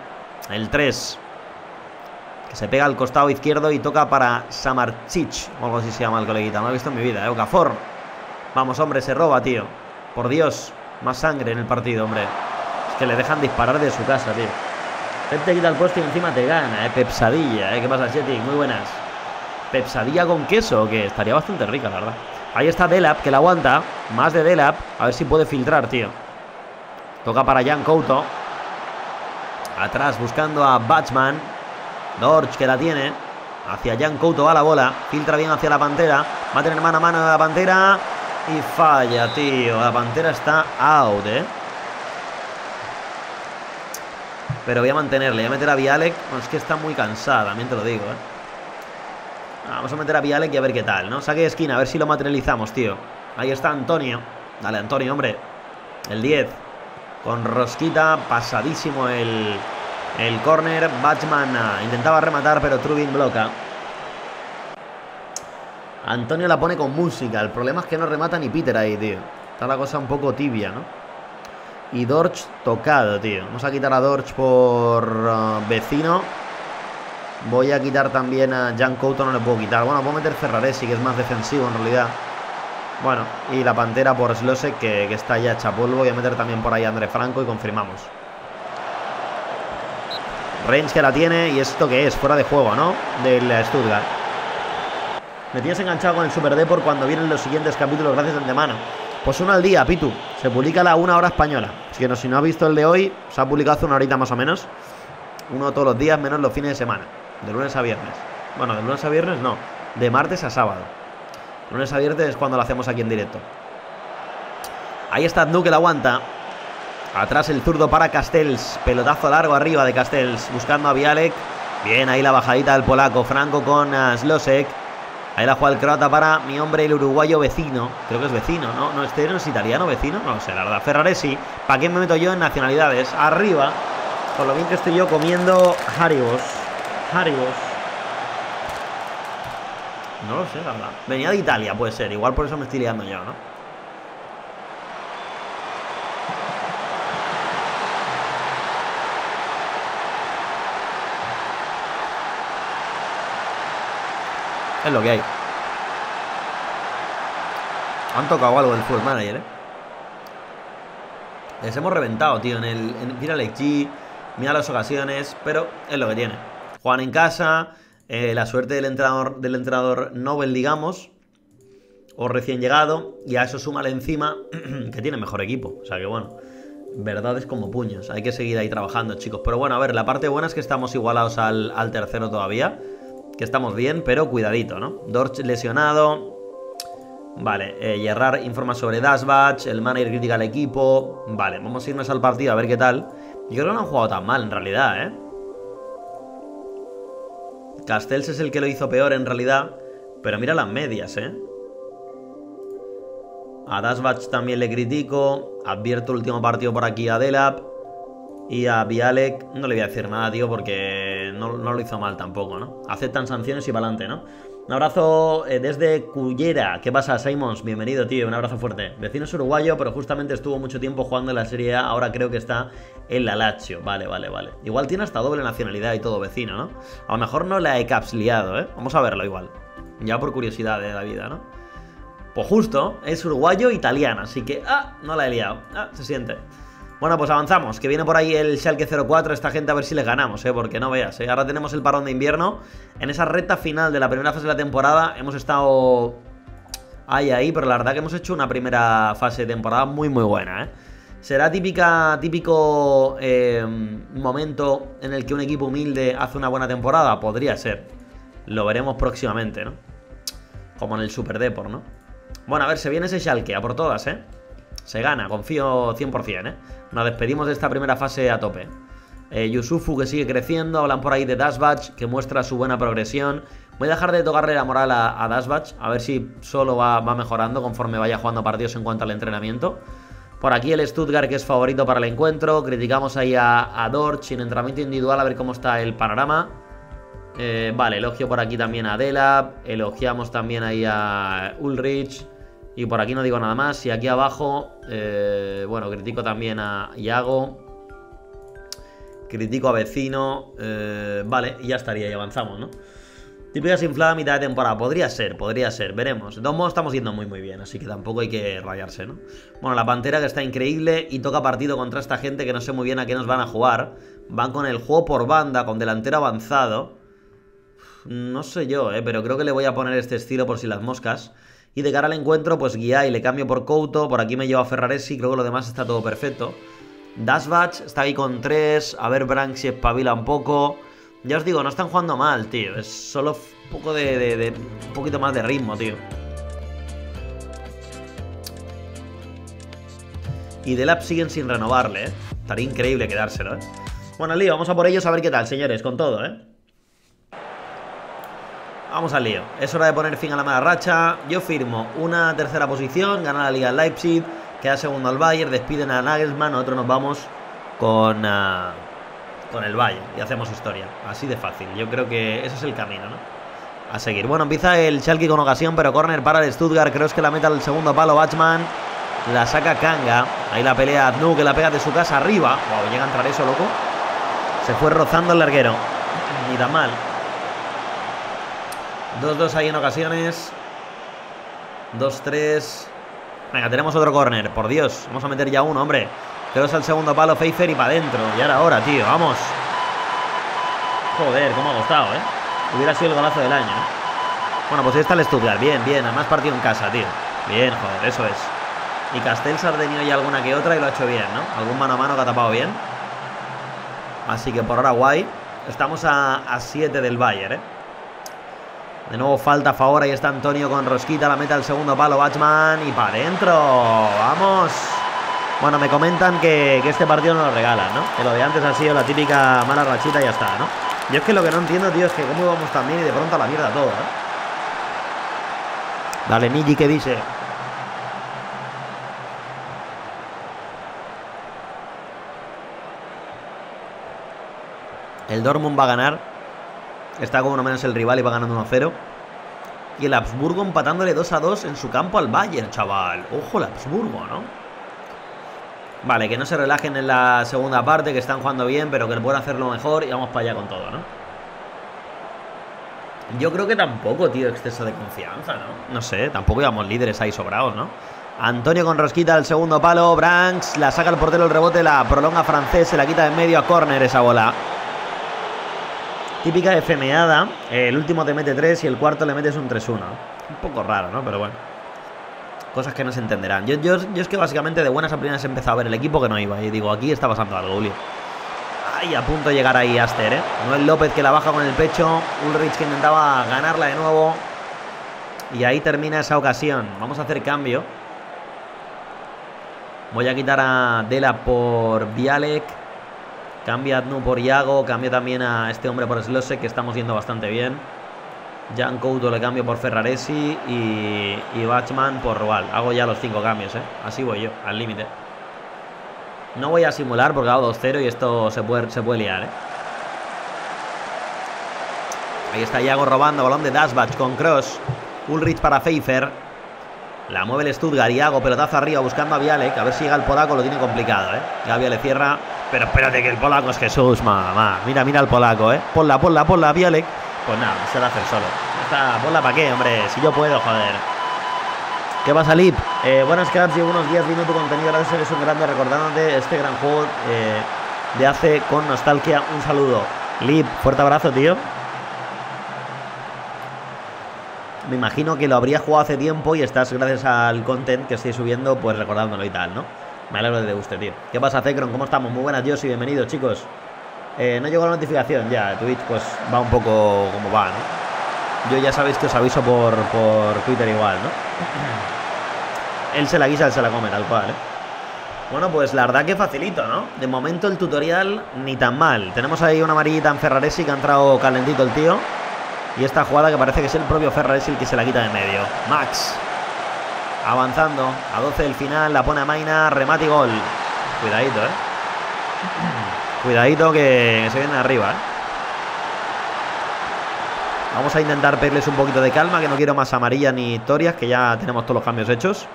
El 3. Que se pega al costado izquierdo y toca para Samarchich. O algo así se llama el coleguita. No lo he visto en mi vida, ¿eh? Okafor. Vamos, hombre, se roba, tío. Por Dios. Más sangre en el partido, hombre. Es que le dejan disparar de su casa, tío. Pep te quita el puesto y encima te gana, eh. Pepsadilla, eh. ¿Qué pasa, Chetik? Muy buenas. Pepsadilla con queso, que estaría bastante rica, la verdad. Ahí está Delap, que la aguanta. Más de Delap. A ver si puede filtrar, tío. Toca para Jan Couto. Atrás buscando a Batchman. Dorch que la tiene. Hacia Jan Couto va la bola. Filtra bien hacia la pantera. Va a tener mano a mano de la pantera. Y falla, tío. La pantera está out, eh. Pero voy a mantenerle, voy a meter a Vialek. es que está muy cansada, también te lo digo, ¿eh? Vamos a meter a Vialek y a ver qué tal, ¿no? Saque de esquina, a ver si lo materializamos, tío. Ahí está Antonio. Dale, Antonio, hombre. El 10. Con Rosquita, pasadísimo el, el córner. Batchman ah, intentaba rematar, pero Trubin bloca. Antonio la pone con música. El problema es que no remata ni Peter ahí, tío. Está la cosa un poco tibia, ¿no? Y Dorch tocado, tío. Vamos a quitar a Dorch por uh, vecino. Voy a quitar también a Jan Couto, no le puedo quitar. Bueno, puedo meter Ferraresi, que es más defensivo en realidad. Bueno, y la Pantera por Slosek, que, está ya hecha polvo. Voy a meter también por ahí a André Franco y confirmamos. Range que la tiene. ¿Y esto qué es? Fuera de juego, ¿no? Del Stuttgart. Me tienes enganchado con el Super Deport cuando vienen los siguientes capítulos. Gracias de antemano. Pues uno al día, Pitu. Se publica la una hora española. Así que si no ha visto el de hoy, se ha publicado hace una horita más o menos. Uno todos los días, menos los fines de semana. De lunes a viernes. Bueno, de lunes a viernes no. De martes a sábado. Lunes a viernes es cuando lo hacemos aquí en directo. Ahí está Nu que la aguanta. Atrás el zurdo para Castells. Pelotazo largo arriba de Castells. Buscando a Vialek. Bien, ahí la bajadita del polaco. Franco con Slosek. Ahí la juega el croata para mi hombre, el uruguayo vecino. Creo que es vecino, ¿no? No, este no es italiano vecino. No lo sé, la verdad. Ferraresi. ¿Para qué me meto yo en nacionalidades? Arriba. Por lo bien que estoy yo comiendo Haribos. Haribos. No lo sé, la verdad. Venía de Italia, puede ser. Igual por eso me estoy liando yo, ¿no? Es lo que hay. Han tocado algo el full manager, ¿eh? Les hemos reventado, tío, en el... Mira el XG, mira las ocasiones, pero es lo que tiene. Juegan en casa, eh, la suerte del entrenador, del entrenador Nobel, digamos, o recién llegado, y a eso súmale encima que tiene mejor equipo. O sea que bueno, verdades como puños. Hay que seguir ahí trabajando, chicos. Pero bueno, a ver, la parte buena es que estamos igualados al, tercero todavía. Que estamos bien, pero cuidadito, ¿no? Dorch lesionado. Vale, eh, Gerrard informa sobre Dashbatch, el manager critica al equipo. Vale, vamos a irnos al partido a ver qué tal. Yo creo que no han jugado tan mal en realidad, ¿eh? Castells es el que lo hizo peor en realidad. Pero mira las medias, ¿eh? A Dashbatch también le critico. Advierto el último partido por aquí a Delap. Y a Bialek no le voy a decir nada, tío, porque no, no lo hizo mal tampoco, ¿no? Aceptan sanciones y para adelante, ¿no? Un abrazo eh, desde Cullera. ¿Qué pasa, Simons? Bienvenido, tío. Un abrazo fuerte. Vecino es uruguayo, pero justamente estuvo mucho tiempo jugando en la Serie A. Ahora creo que está en la Lazio. Vale, vale, vale. Igual tiene hasta doble nacionalidad y todo vecino, ¿no? A lo mejor no la he capsliado, ¿eh? Vamos a verlo igual. Ya por curiosidad de la vida, ¿no? Pues justo, es uruguayo-italiana, así que... ¡Ah! No la he liado. ¡Ah! Se siente. Bueno, pues avanzamos, que viene por ahí el Schalke 04, esta gente a ver si les ganamos, ¿eh? Porque no veas, ¿eh? Ahora tenemos el parón de invierno. En esa recta final de la primera fase de la temporada hemos estado ahí, ahí, pero la verdad que hemos hecho una primera fase de temporada muy, muy buena, ¿eh? ¿Será típica, típico eh, momento en el que un equipo humilde hace una buena temporada? Podría ser. Lo veremos próximamente, ¿no? Como en el Super Deport, ¿no? Bueno, a ver, se viene ese Schalke, a por todas, ¿eh? Se gana, confío 100%, ¿eh? Nos despedimos de esta primera fase a tope. Eh, Yusufu que sigue creciendo, hablan por ahí de Dashbatch, que muestra su buena progresión. Voy a dejar de tocarle la moral a, a Dashbatch, a ver si solo va, va, mejorando conforme vaya jugando partidos en cuanto al entrenamiento. Por aquí el Stuttgart, que es favorito para el encuentro. Criticamos ahí a, Dorch en entrenamiento individual, a ver cómo está el panorama. Eh, vale, elogio por aquí también a Delab. Elogiamos también ahí a Ulrich. Y por aquí no digo nada más. Y aquí abajo, eh, bueno, critico también a Iago. Critico a Vecino. Eh, vale, ya estaría, y avanzamos, ¿no? Típica inflada a mitad de temporada. Podría ser, podría ser. Veremos. De todos modos estamos yendo muy muy bien, así que tampoco hay que rayarse, ¿no? Bueno, la Pantera que está increíble y toca partido contra esta gente que no sé muy bien a qué nos van a jugar. Van con el juego por banda, con delantero avanzado. No sé yo, ¿eh? Pero creo que le voy a poner este estilo por si las moscas. Y de cara al encuentro, pues guía y le cambio por Couto. Por aquí me llevo a Ferraresi. Creo que lo demás está todo perfecto. Dashbatch está ahí con 3. A ver Brank si espabila un poco. Ya os digo, no están jugando mal, tío. Es solo un poco de, de, de Un poquito más de ritmo, tío. Y Delap siguen sin renovarle, ¿eh? Estaría increíble quedárselo, ¿eh? Bueno, lío, vamos a por ellos a ver qué tal, señores, con todo, ¿eh? Vamos al lío. Es hora de poner fin a la mala racha. Yo firmo una tercera posición, ganar la Liga Leipzig, queda segundo al Bayern, despiden a Nagelsmann, nosotros nos vamos con, uh, con el Bayern y hacemos historia. Así de fácil. Yo creo que ese es el camino, ¿no? A seguir. Bueno, empieza el Schalke con ocasión, pero corner para el Stuttgart. Creo que la meta al segundo palo Bachmann. La saca Kanga. Ahí la pelea Adnu, que la pega de su casa arriba. Wow, llega a entrar eso, loco. Se fue rozando el larguero. Ni tan mal. 2-2 ahí en ocasiones. 2-3. Venga, tenemos otro córner. Por Dios, vamos a meter ya uno, hombre. Pero es el segundo palo, Pfeiffer y para adentro. Y ahora, ahora, tío, vamos. Joder, cómo ha costado, ¿eh? Hubiera sido el golazo del año, ¿eh? Bueno, pues ahí está el Stuttgart. Bien, bien. Además partido en casa, tío. Bien, joder, eso es. Y Castells ha tenido ya alguna que otra y lo ha hecho bien, ¿no? Algún mano a mano que ha tapado bien. Así que por ahora guay. Estamos a 7 del Bayern, ¿eh? De nuevo falta a favor, ahí está Antonio con Rosquita, la meta al segundo palo, Batman y para adentro, vamos. Bueno, me comentan que, que, este partido no lo regalan, ¿no? Que lo de antes ha sido la típica mala rachita y ya está, ¿no? Yo es que lo que no entiendo, tío, es que cómo vamos tan bien y de pronto a la mierda todo, ¿eh? Dale, Niji, ¿qué dice? El Dortmund va a ganar Está como no menos el rival y va ganando 1-0. Y el Habsburgo empatándole 2-2 en su campo al Bayern, chaval. Ojo el Habsburgo, ¿no? Vale, que no se relajen en la segunda parte, que están jugando bien, pero que puedan hacerlo mejor y vamos para allá con todo, ¿no? Yo creo que tampoco, tío, exceso de confianza, ¿no? No sé, tampoco íbamos líderes ahí sobrados, ¿no? Antonio con rosquita al segundo palo. Branks la saca el portero el rebote, la prolonga francés, se la quita de medio a córner esa bola. Típica de femeada. El último te mete 3 y el cuarto le metes un 3-1. Un poco raro, ¿no? Pero bueno. Cosas que no se entenderán. Yo, es que básicamente de buenas a primeras he empezado a ver el equipo que no iba. Y digo, aquí está pasando algo, Julio. Ay, a punto de llegar ahí Aster, ¿eh? Noel López que la baja con el pecho. Ulrich que intentaba ganarla de nuevo. Y ahí termina esa ocasión. Vamos a hacer cambio. Voy a quitar a Dela por Bialek. Cambia a Adnu por Iago. Cambio también a este hombre por Slosek, que estamos yendo bastante bien. Jan Couto le cambio por Ferraresi y, y por Roal. Hago ya los cinco cambios, ¿eh? Así voy yo, al límite. No voy a simular porque hago 2-0 y esto se puede, se puede liar, ¿eh? Ahí está Iago robando, balón de Dasbach con Cross. Ulrich para Pfeiffer. La mueve el Stuttgart, Iago, pelotazo arriba buscando a Vialek. A ver si llega el polaco, lo tiene complicado, ¿eh? Gabriel le cierra. Pero espérate que el polaco es Jesús, mamá. Mira, mira el polaco, ¿eh? Ponla, ponla, ponla, Vialek. Pues nada, se la hace solo. Está, ponla para qué, hombre. Si yo puedo, joder. ¿Qué pasa, Lip? Eh, buenas caps, llevo unos días viendo tu contenido. Gracias, eres un grande recordándote este gran juego eh, de hace con nostalgia. Un saludo. Lip, fuerte abrazo, tío. Me imagino que lo habría jugado hace tiempo y estás gracias al content que estoy subiendo, pues recordándolo y tal, ¿no? Me alegro de guste, tío. ¿Qué pasa, Zekron? ¿Cómo estamos? Muy buenas, yo y bienvenidos, chicos. Eh, no llegó la notificación ya, Twitch pues va un poco como va, ¿no? Yo ya sabéis que os aviso por, por Twitter igual, ¿no? él se la guisa, él se la come, tal cual, ¿eh? Bueno, pues la verdad que facilito, ¿no? De momento el tutorial ni tan mal. Tenemos ahí una amarillita en Ferraresi que ha entrado calentito el tío. Y esta jugada que parece que es el propio Ferraresi el que se la quita de medio. Max. Avanzando. A 12 del final. La pone a Maina. Remate y gol. Cuidadito, ¿eh? Cuidadito que se viene arriba, ¿eh? Vamos a intentar pedirles un poquito de calma, que no quiero más amarilla ni historias, que ya tenemos todos los cambios hechos.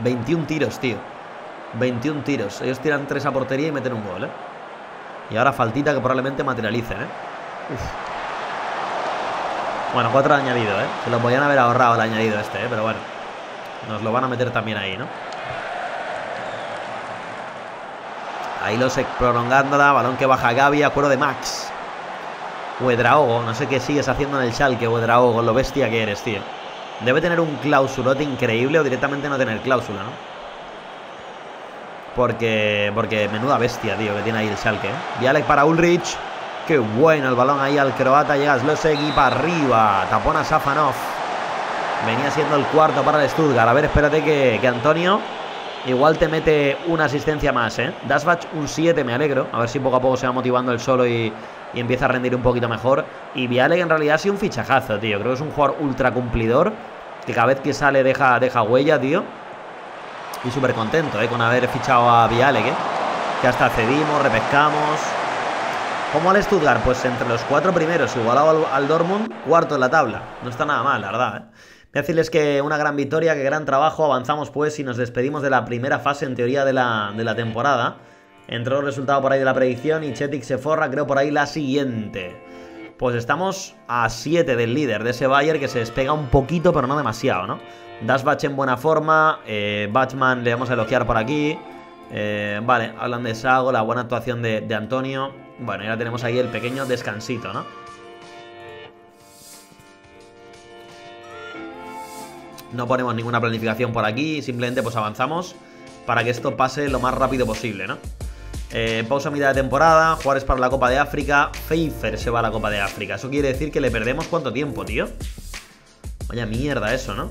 21 tiros, tío. 21 tiros. Ellos tiran 3 a portería y meten un gol, ¿eh? Y ahora faltita que probablemente materialicen, ¿eh? Uf. Bueno, 4 de añadido, ¿eh? Se lo podían haber ahorrado el añadido este, ¿eh? Pero bueno. Nos lo van a meter también ahí, ¿no? Ahí los prolongándola. Balón que baja Gaby. Acuerdo de Max. Huedraogo. No sé qué sigues haciendo en el Schalke, Huedraogo. Lo bestia que eres, tío. Debe tener un clausurote increíble o directamente no tener cláusula, ¿no? Porque, porque menuda bestia, tío, que tiene ahí el Schalke. ¿eh? Vialek para Ulrich. Qué bueno el balón ahí al croata. Llega Slosegui para arriba. Tapona Safanov. Venía siendo el cuarto para el Stuttgart. A ver, espérate que, Antonio igual te mete una asistencia más, ¿eh? Dasbach un 7, me alegro. A ver si poco a poco se va motivando el solo y, y empieza a rendir un poquito mejor. Y Viale en realidad ha sido un fichajazo, tío. Creo que es un jugador ultra cumplidor. Que cada vez que sale deja, deja huella, tío. Y súper contento, ¿eh? Con haber fichado a Viale, ¿eh? Que hasta cedimos, repescamos. ¿Cómo al Stuttgart? Pues entre los cuatro primeros, igualado al, Dortmund, cuarto en la tabla. No está nada mal, la verdad. ¿eh? Decirles que una gran victoria, que gran trabajo. Avanzamos pues y nos despedimos de la primera fase, en teoría, de la, de la temporada. Entró el resultado por ahí de la predicción y Chetik se forra, creo, por ahí la siguiente. Pues estamos a 7 del líder, de ese Bayern que se despega un poquito, pero no demasiado, ¿no? Dasbach en buena forma, eh, Batchman le vamos a elogiar por aquí. Eh, vale, hablan de Sago, la buena actuación de, de Antonio. Bueno, ya tenemos ahí el pequeño descansito, ¿no? No ponemos ninguna planificación por aquí, simplemente pues avanzamos para que esto pase lo más rápido posible, ¿no? Eh, pausa mitad de temporada, Juárez para la Copa de África, Pfeiffer se va a la Copa de África. Eso quiere decir que le perdemos cuánto tiempo, tío. Vaya mierda eso, ¿no?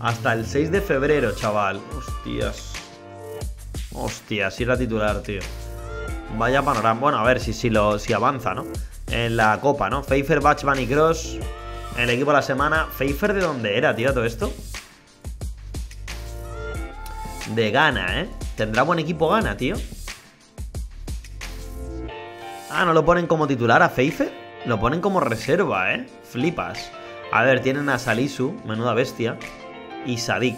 Hasta el 6 de febrero, chaval. Hostias. Hostias, si era titular, tío. Vaya panorama. Bueno, a ver si, si, lo, si avanza, ¿no? En la copa, ¿no? Pfeiffer, Bachman y Cross. El equipo de la semana. ¿Pfeiffer de dónde era, tío, todo esto? De Gana, ¿eh? ¿Tendrá buen equipo Gana, tío? Ah, ¿no lo ponen como titular a Pfeiffer? Lo ponen como reserva, ¿eh? Flipas. A ver, tienen a Salisu, menuda bestia y Sadik.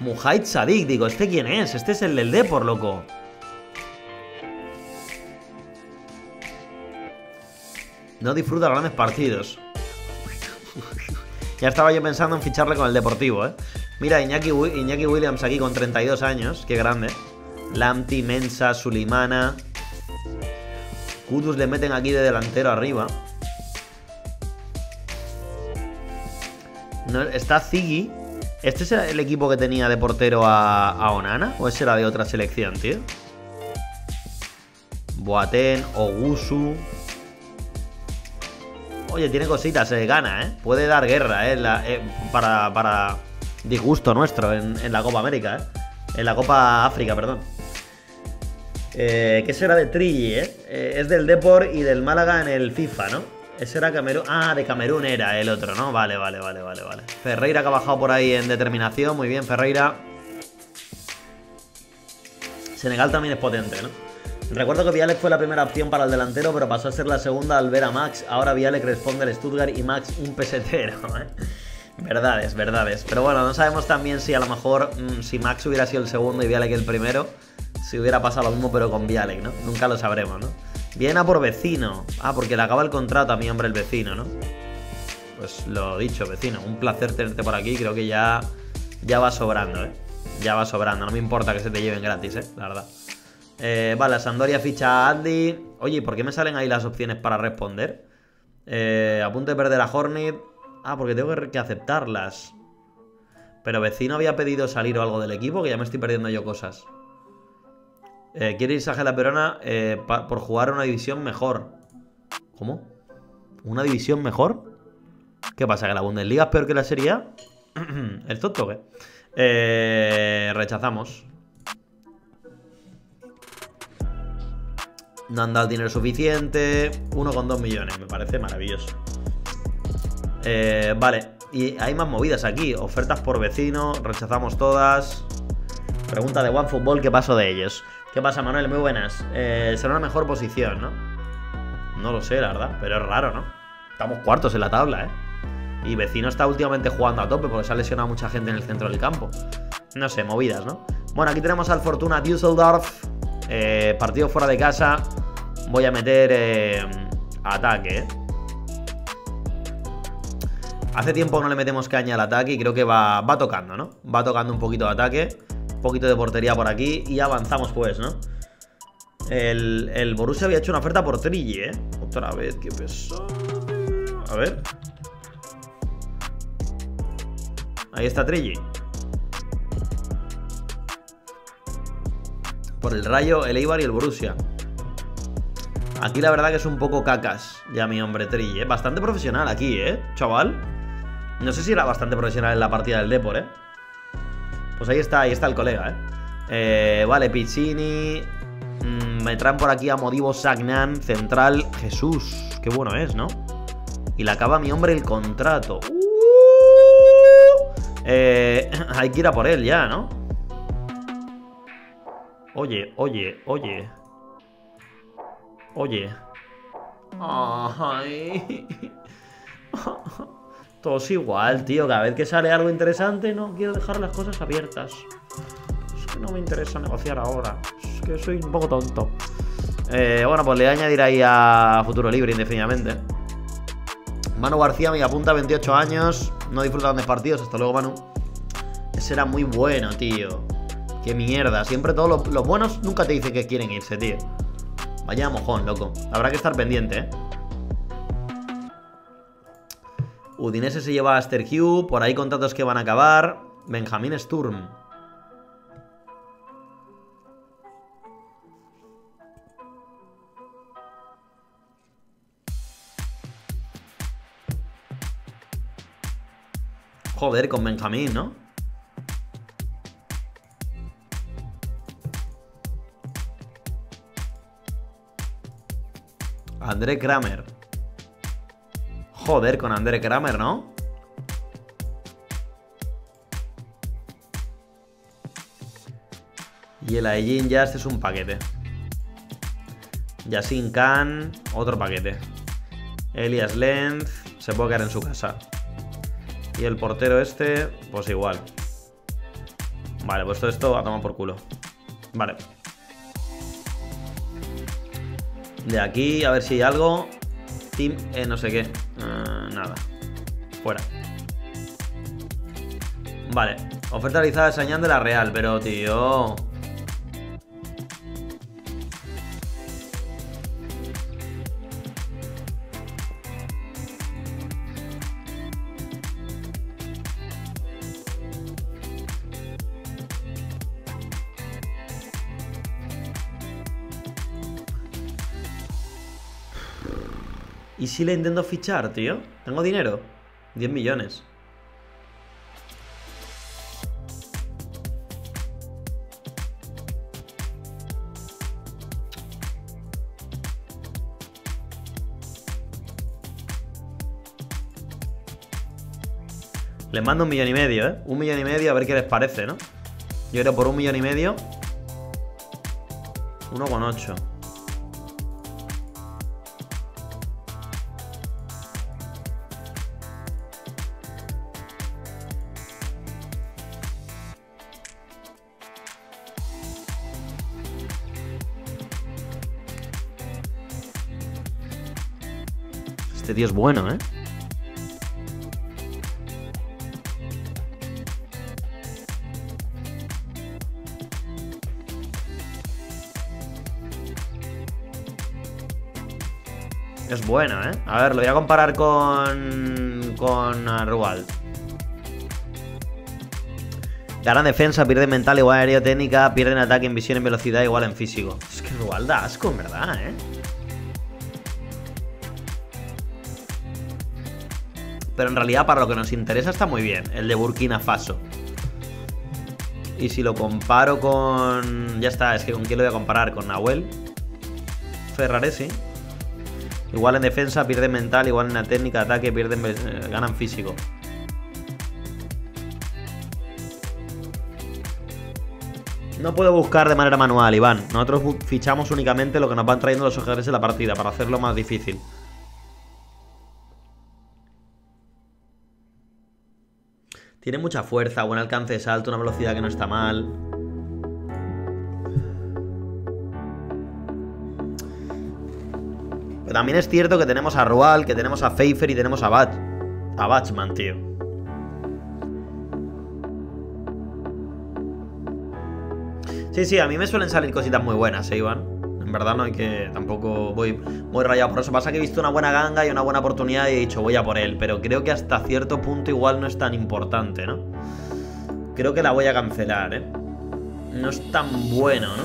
Mujahid Sadik, digo, ¿este quién es? Este es el del Depor, loco. No disfruta grandes partidos. ya estaba yo pensando en ficharle con el Deportivo, ¿eh? Mira, Iñaki, Williams aquí con 32 años, qué grande. Lamti, Mensa, Sulimana. Kudus le meten aquí de delantero arriba. está Ziggy. ¿Este es el equipo que tenía de portero a, Onana? ¿O ese era de otra selección, tío? Boateng, Ogusu. Oye, tiene cositas, se gana, ¿eh? Puede dar guerra, ¿eh? eh para, para disgusto nuestro en, la Copa América, ¿eh? En la Copa África, perdón. Eh, ¿Qué será de Trilli, eh? eh? Es del Depor y del Málaga en el FIFA, ¿no? Ese era Camerún. Ah, de Camerún era el otro, ¿no? Vale, vale, vale, vale, vale. Ferreira que ha bajado por ahí en determinación. Muy bien, Ferreira. Senegal también es potente, ¿no? Recuerdo que Vialek fue la primera opción para el delantero, pero pasó a ser la segunda al ver a Max. Ahora Vialek responde al Stuttgart y Max un pesetero, ¿eh? Verdades, verdades. Pero bueno, no sabemos también si a lo mejor mm, si Max hubiera sido el segundo y Vialek el primero, si hubiera pasado lo mismo pero con Vialek, ¿no? Nunca lo sabremos, ¿no? Viene a por vecino. Ah, porque le acaba el contrato a mi hombre el vecino, ¿no? Pues lo dicho, vecino. Un placer tenerte por aquí. Creo que ya, ya va sobrando, ¿eh? Ya va sobrando. No me importa que se te lleven gratis, ¿eh? La verdad. Eh, vale, Sandoria ficha a Adli. Oye, ¿por qué me salen ahí las opciones para responder? Eh, a punto de perder a Hornet. Ah, porque tengo que aceptarlas. Pero vecino había pedido salir o algo del equipo, que ya me estoy perdiendo yo cosas. Eh, quiere a la Perona eh, por jugar una división mejor. ¿Cómo? ¿Una división mejor? ¿Qué pasa? ¿Que la Bundesliga es peor que la Serie A? ¿El tonto? Eh, rechazamos. No han dado dinero suficiente. 1,2 millones, me parece maravilloso. vale, y hay más movidas aquí. Ofertas por vecino, rechazamos todas. Pregunta de OneFootball, ¿qué pasó de ellos? ¿Qué pasa, Manuel? Muy buenas. Eh, será una mejor posición, ¿no? No lo sé, la verdad, pero es raro, ¿no? Estamos cuartos en la tabla, ¿eh? Y Vecino está últimamente jugando a tope porque se ha lesionado mucha gente en el centro del campo. No sé, movidas, ¿no? Bueno, aquí tenemos al Fortuna Düsseldorf. Eh, partido fuera de casa. Voy a meter eh, ataque, ¿eh? Hace tiempo no le metemos caña al ataque y creo que va, va tocando, ¿no? Va tocando un poquito de ataque poquito de portería por aquí y avanzamos pues, ¿no? El, el Borussia había hecho una oferta por Trilli, ¿eh? Otra vez, qué pesado. A ver. Ahí está Trilli. Por el Rayo, el Eibar y el Borussia. Aquí la verdad que es un poco cacas ya mi hombre Trilli, ¿eh? Bastante profesional aquí, ¿eh? Chaval. No sé si era bastante profesional en la partida del Depor, ¿eh? Pues ahí está, ahí está el colega, ¿eh? eh vale, Piccini. Mm, me traen por aquí a Modivo Sagnan, central. Jesús, qué bueno es, ¿no? Y le acaba mi hombre el contrato. Uh, eh, hay que ir a por él ya, ¿no? Oye, oye, oye. Oye. Ay. Todos igual, tío. Cada vez que sale algo interesante, no quiero dejar las cosas abiertas. Es que no me interesa negociar ahora. Es que soy un poco tonto. Eh, bueno, pues le voy a añadir ahí a Futuro Libre indefinidamente. Manu García me apunta 28 años. No disfruta de partidos. Hasta luego, Manu. Ese era muy bueno, tío. Qué mierda. Siempre todos los buenos nunca te dicen que quieren irse, tío. Vaya mojón, loco. Habrá que estar pendiente, ¿eh? Udinese se lleva a Aster Hugh. Por ahí contratos que van a acabar. Benjamín Sturm. Joder, con Benjamín, ¿no? André Kramer. Joder, con Andre Kramer, ¿no? Y el Aijin este es un paquete. Yasin Khan, otro paquete. Elias Lenz, se puede quedar en su casa. Y el portero este, pues igual. Vale, pues todo esto a tomar por culo. Vale. De aquí, a ver si hay algo. Team, eh, no sé qué. Eh, nada. Fuera. Vale. Oferta realizada de Sañán de la Real, pero tío. ¿Y si le intento fichar, tío? ¿Tengo dinero? 10 millones. Les mando un millón y medio, ¿eh? Un millón y medio a ver qué les parece, ¿no? Yo creo por un millón y medio 1,8 tío es bueno, ¿eh? Es bueno, ¿eh? A ver, lo voy a comparar con... Con Rual. Ganan defensa, pierden mental igual en aerotécnica, pierden ataque en visión en velocidad igual en físico. Es que Rual da asco, en verdad, ¿eh? Pero en realidad para lo que nos interesa está muy bien, el de Burkina Faso. Y si lo comparo con... Ya está, es que ¿con quién lo voy a comparar? ¿Con Nahuel? Ferraresi. Igual en defensa pierden mental, igual en la técnica de ataque pierden, eh, ganan físico. No puedo buscar de manera manual, Iván. Nosotros fichamos únicamente lo que nos van trayendo los jugadores de la partida para hacerlo más difícil. Tiene mucha fuerza, buen alcance de salto, una velocidad que no está mal. Pero también es cierto que tenemos a Rual, que tenemos a Pfeiffer y tenemos a Bat. A Batchman, tío. Sí, sí, a mí me suelen salir cositas muy buenas, ¿eh, Iván? Verdad no hay que... Tampoco voy muy rayado por eso. Pasa que he visto una buena ganga y una buena oportunidad y he dicho voy a por él. Pero creo que hasta cierto punto igual no es tan importante, ¿no? Creo que la voy a cancelar, ¿eh? No es tan bueno, ¿no?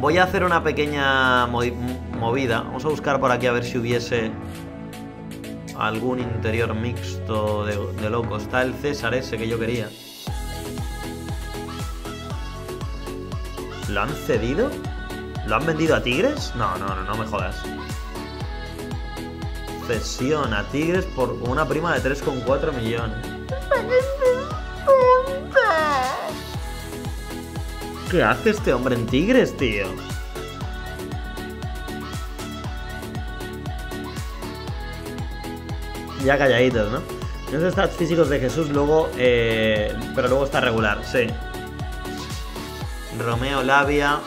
Voy a hacer una pequeña movida. Vamos a buscar por aquí a ver si hubiese algún interior mixto de, de loco. Está el César ese que yo quería. ¿Lo han cedido? ¿Lo han vendido a Tigres? No, no, no, no me jodas. Cesión a Tigres por una prima de 3,4 millones. ¿Qué hace este hombre en Tigres, tío? Ya calladitos, ¿no? Los stats físicos de Jesús luego... Eh, pero luego está regular, sí. Romeo Labia.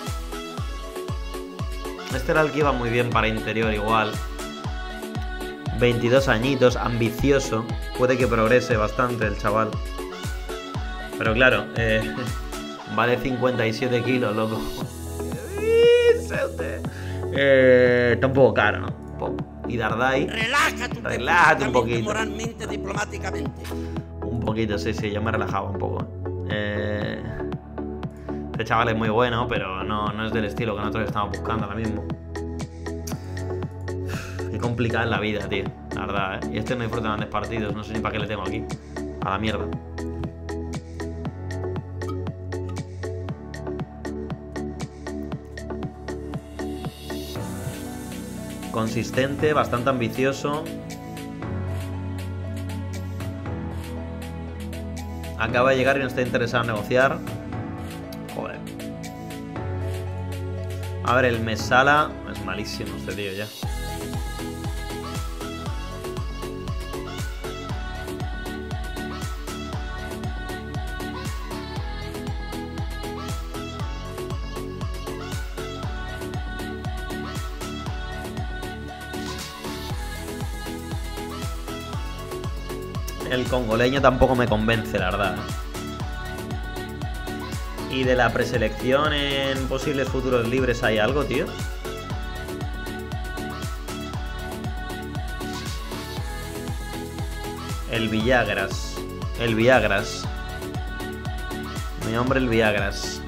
Este era el que iba muy bien para interior igual. 22 añitos, ambicioso. Puede que progrese bastante el chaval. Pero claro, eh, vale 57 kilos, loco. eh, está un poco caro, ¿no? Y Dardai. Relájate, Relájate un poquito. Moralmente, diplomáticamente. Un poquito, sí, sí, yo me relajaba un poco. Eh. Este chaval es muy bueno, pero no, no es del estilo que nosotros estamos buscando ahora mismo. Qué complicada es la vida, tío. La verdad, ¿eh? Y este no disfruta grandes partidos. No sé ni para qué le tengo aquí. A la mierda. Consistente, bastante ambicioso. Acaba de llegar y no está interesado en negociar. A ver, el Mesala es malísimo este tío ya. El congoleño tampoco me convence, la verdad. ¿eh? ¿Y de la preselección en posibles futuros libres hay algo, tío? El Villagras. El Viagras. Mi hombre el Viagras.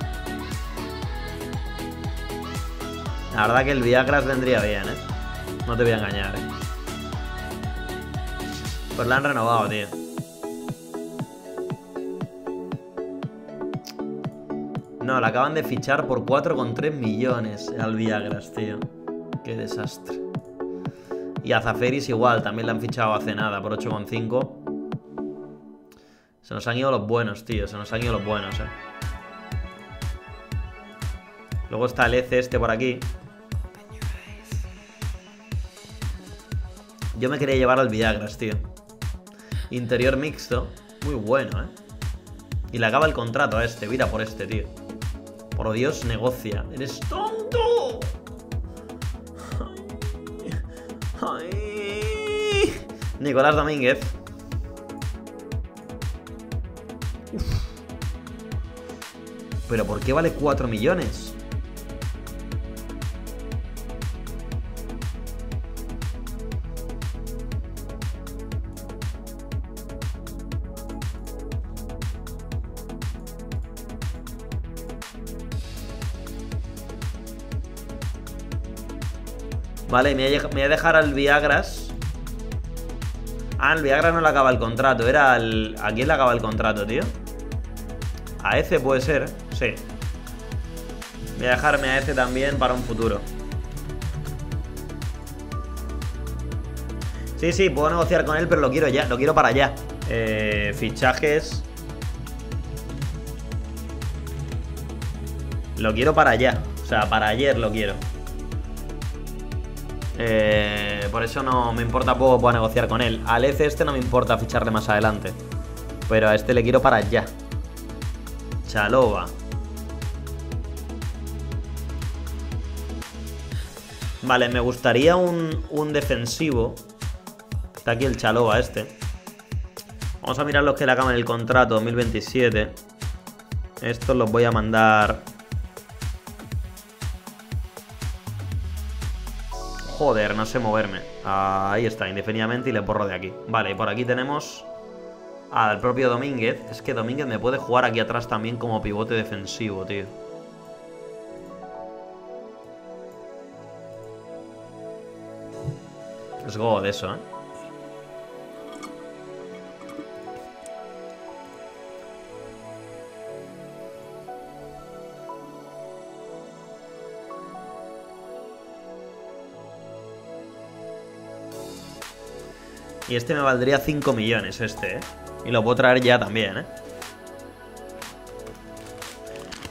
La verdad que el Viagras vendría bien, ¿eh? No te voy a engañar, ¿eh? Pues la han renovado, tío. No, la acaban de fichar por 4,3 millones al Viagras, tío. Qué desastre. Y a Zaferis igual, también la han fichado hace nada, por 8,5. Se nos han ido los buenos, tío. Se nos han ido los buenos, eh. Luego está el EC este por aquí. Yo me quería llevar al Viagras, tío. Interior mixto. Muy bueno, ¿eh? Y le acaba el contrato a este. Mira por este, tío. Por Dios, negocia. ¡Eres tonto! Nicolás Domínguez. ¿Pero por qué vale 4 millones? Vale, me voy a- me voy a dejar al Viagras. Ah, el Viagra no le acaba el contrato. Era al. ¿A quién le acaba el contrato, tío? A ese puede ser, sí. Voy a dejarme a ese también para un futuro. Sí, sí, puedo negociar con él, pero lo quiero ya, lo quiero para allá. Eh, fichajes. Lo quiero para allá. O sea, para ayer lo quiero. Eh, por eso no me importa poco puedo negociar con él. Al EC este no me importa ficharle más adelante. Pero a este le quiero para allá. Chalova. Vale, me gustaría un, un defensivo. Está aquí el Chalova este. Vamos a mirar los que le acaban el contrato 2027. Estos los voy a mandar Joder, no sé moverme. Ah, ahí está, indefinidamente y le borro de aquí. Vale, y por aquí tenemos al propio Domínguez. Es que Domínguez me puede jugar aquí atrás también como pivote defensivo, tío. Es God eso, ¿eh? Y este me valdría 5 millones, este, ¿eh? Y lo puedo traer ya también, ¿eh?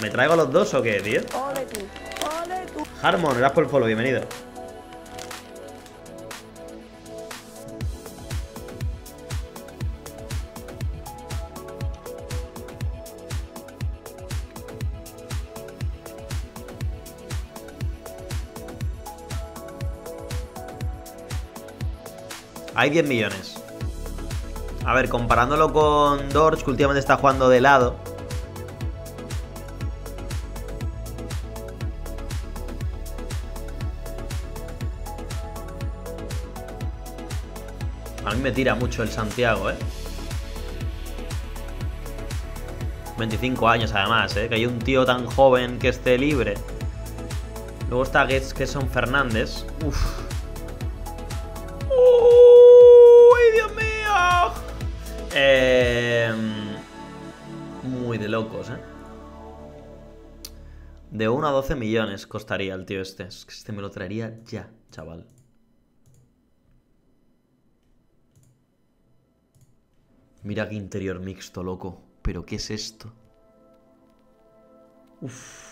¿Me traigo los dos o qué, tío? Harmon, gracias por el follow, bienvenido. Hay 10 millones. A ver, comparándolo con Dorch, que últimamente está jugando de lado. A mí me tira mucho el Santiago, ¿eh? 25 años además, ¿eh? Que hay un tío tan joven que esté libre. Luego está Gets, que son Fernández. Uf. De 1 a 12 millones costaría el tío este. Es que este me lo traería ya, chaval. Mira qué interior mixto, loco. ¿Pero qué es esto? Uf.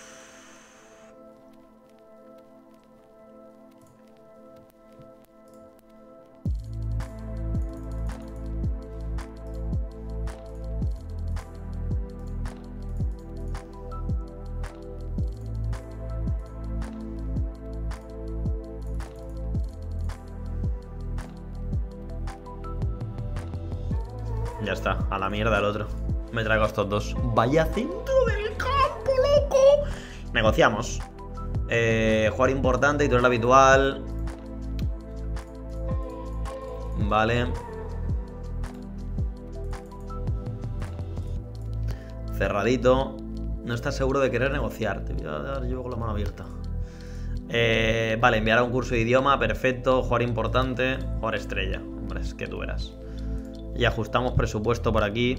Estos dos. Vaya centro del campo, loco. Negociamos. Eh, jugar importante, titular habitual. Vale. Cerradito. No estás seguro de querer negociar. Te voy a dar yo con la mano abierta. Eh, vale, enviar a un curso de idioma, perfecto. Jugar importante, jugar estrella. Hombre, es que tú verás. Y ajustamos presupuesto por aquí.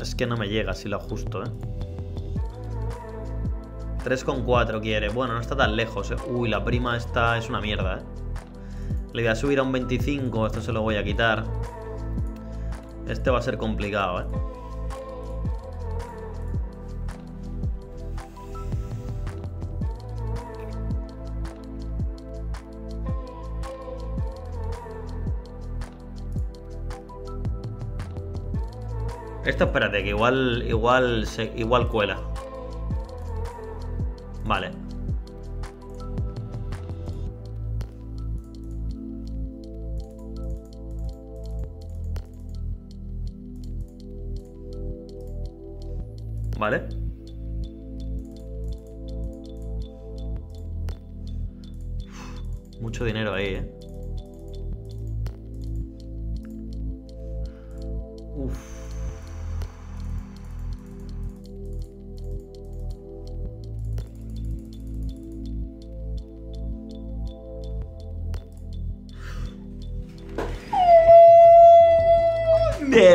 Es que no me llega si lo ajusto, ¿eh? 3,4 quiere. Bueno, no está tan lejos, ¿eh? Uy, la prima esta es una mierda, ¿eh? Le voy a subir a un 25. Esto se lo voy a quitar. Este va a ser complicado, ¿eh? Esto espérate, que igual, igual, se, igual cuela. Vale. Vale. Mucho dinero ahí, eh.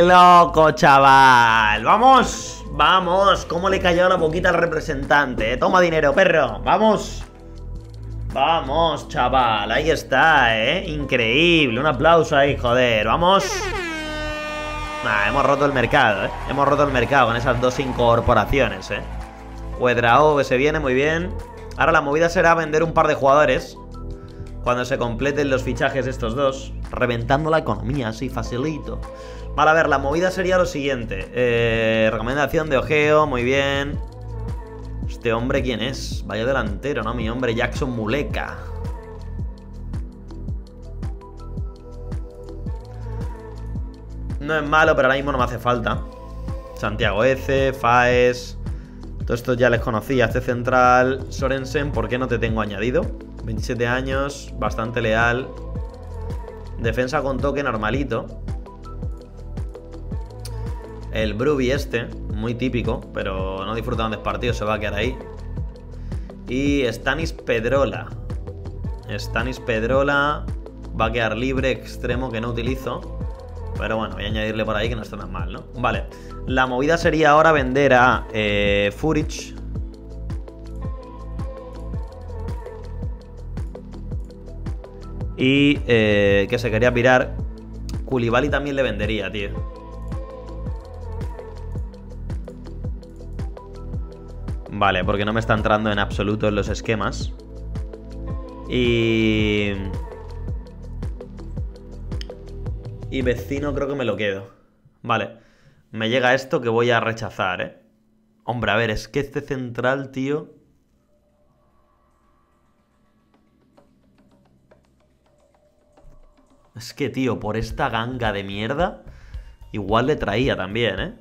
Loco, chaval. Vamos, vamos. ¿Cómo le cayó la boquita al representante? eh? Toma dinero, perro. Vamos. Vamos, chaval. Ahí está, ¿eh? Increíble. Un aplauso ahí, joder. Vamos. Nah, hemos roto el mercado, ¿eh? Hemos roto el mercado con esas dos incorporaciones, ¿eh? Huedrao que se viene muy bien. Ahora la movida será vender un par de jugadores cuando se completen los fichajes de estos dos. Reventando la economía, así, facilito. Vale, a ver, la movida sería lo siguiente. Eh, recomendación de ojeo, muy bien. Este hombre, ¿quién es? Vaya delantero, ¿no? Mi hombre, Jackson Muleka. No es malo, pero ahora mismo no me hace falta. Santiago Eze, Faes. Todos estos ya les conocía. Este central, Sorensen, ¿por qué no te tengo añadido? 27 años, bastante leal. Defensa con toque normalito. El Bruby este, muy típico, pero no disfrutaron de partido, se va a quedar ahí. Y Stanis Pedrola. Stanis Pedrola va a quedar libre, extremo que no utilizo. Pero bueno, voy a añadirle por ahí que no está tan mal, ¿no? Vale. La movida sería ahora vender a eh, Furich. Y eh, que se quería pirar. Koulibaly también le vendería, tío. Vale, porque no me está entrando en absoluto en los esquemas. Y... Y vecino creo que me lo quedo. Vale. Me llega esto que voy a rechazar, ¿eh? Hombre, a ver, es que este central, tío... Es que, tío, por esta ganga de mierda... Igual le traía también, ¿eh?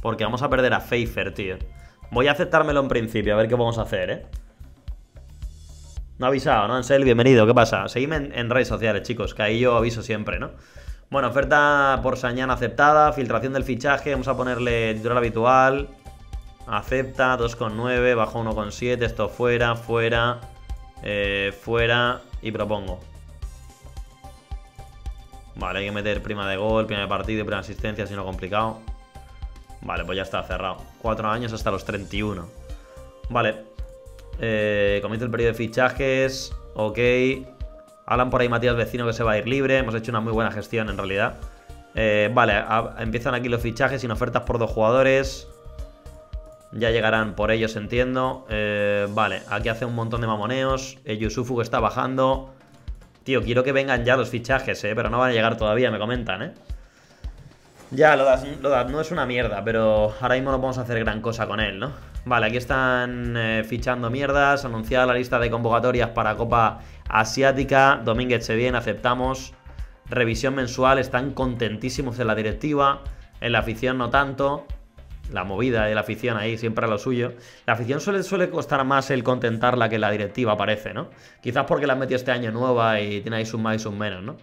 Porque vamos a perder a Pfeiffer, tío. Voy a aceptármelo en principio, a ver qué vamos a hacer, ¿eh? No ha avisado, ¿no? Ansel, bienvenido, ¿qué pasa? Seguidme en, en, redes sociales, chicos, que ahí yo aviso siempre, ¿no? Bueno, oferta por Sañán aceptada, filtración del fichaje, vamos a ponerle titular habitual. Acepta, 2,9, bajo 1,7, esto fuera, fuera, eh, fuera y propongo. Vale, hay que meter prima de gol, prima de partido prima de asistencia, si no complicado. Vale, pues ya está cerrado. Cuatro años hasta los 31. Vale. Eh, comienza el periodo de fichajes. Ok. Hablan por ahí Matías Vecino que se va a ir libre. Hemos hecho una muy buena gestión en realidad. Eh, vale, empiezan aquí los fichajes sin ofertas por dos jugadores. Ya llegarán por ellos, entiendo. Eh, vale, aquí hace un montón de mamoneos. Eh, Yusufu que está bajando. Tío, quiero que vengan ya los fichajes, eh. Pero no van a llegar todavía, me comentan, eh. Ya, lo das, lo das, no es una mierda, pero ahora mismo no podemos hacer gran cosa con él, ¿no? Vale, aquí están eh, fichando mierdas. Anunciada la lista de convocatorias para Copa Asiática. Domínguez se viene, aceptamos. Revisión mensual, están contentísimos en la directiva. En la afición no tanto. La movida de la afición ahí siempre a lo suyo. La afición suele, suele costar más el contentarla que la directiva, parece, ¿no? Quizás porque la han metido este año nueva y tiene ahí sus más y sus menos, ¿no?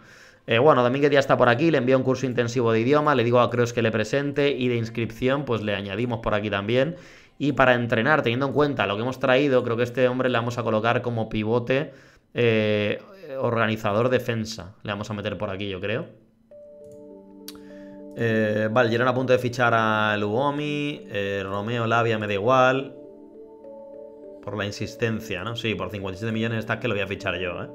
Eh, bueno, Domínguez ya está por aquí, le envío un curso intensivo de idioma, le digo a Creos que le presente y de inscripción, pues le añadimos por aquí también. Y para entrenar, teniendo en cuenta lo que hemos traído, creo que este hombre le vamos a colocar como pivote eh, organizador defensa. Le vamos a meter por aquí, yo creo. Eh, vale, llegaron a punto de fichar a Luomi. Eh, Romeo Labia me da igual. Por la insistencia, ¿no? Sí, por 57 millones estás que lo voy a fichar yo, ¿eh?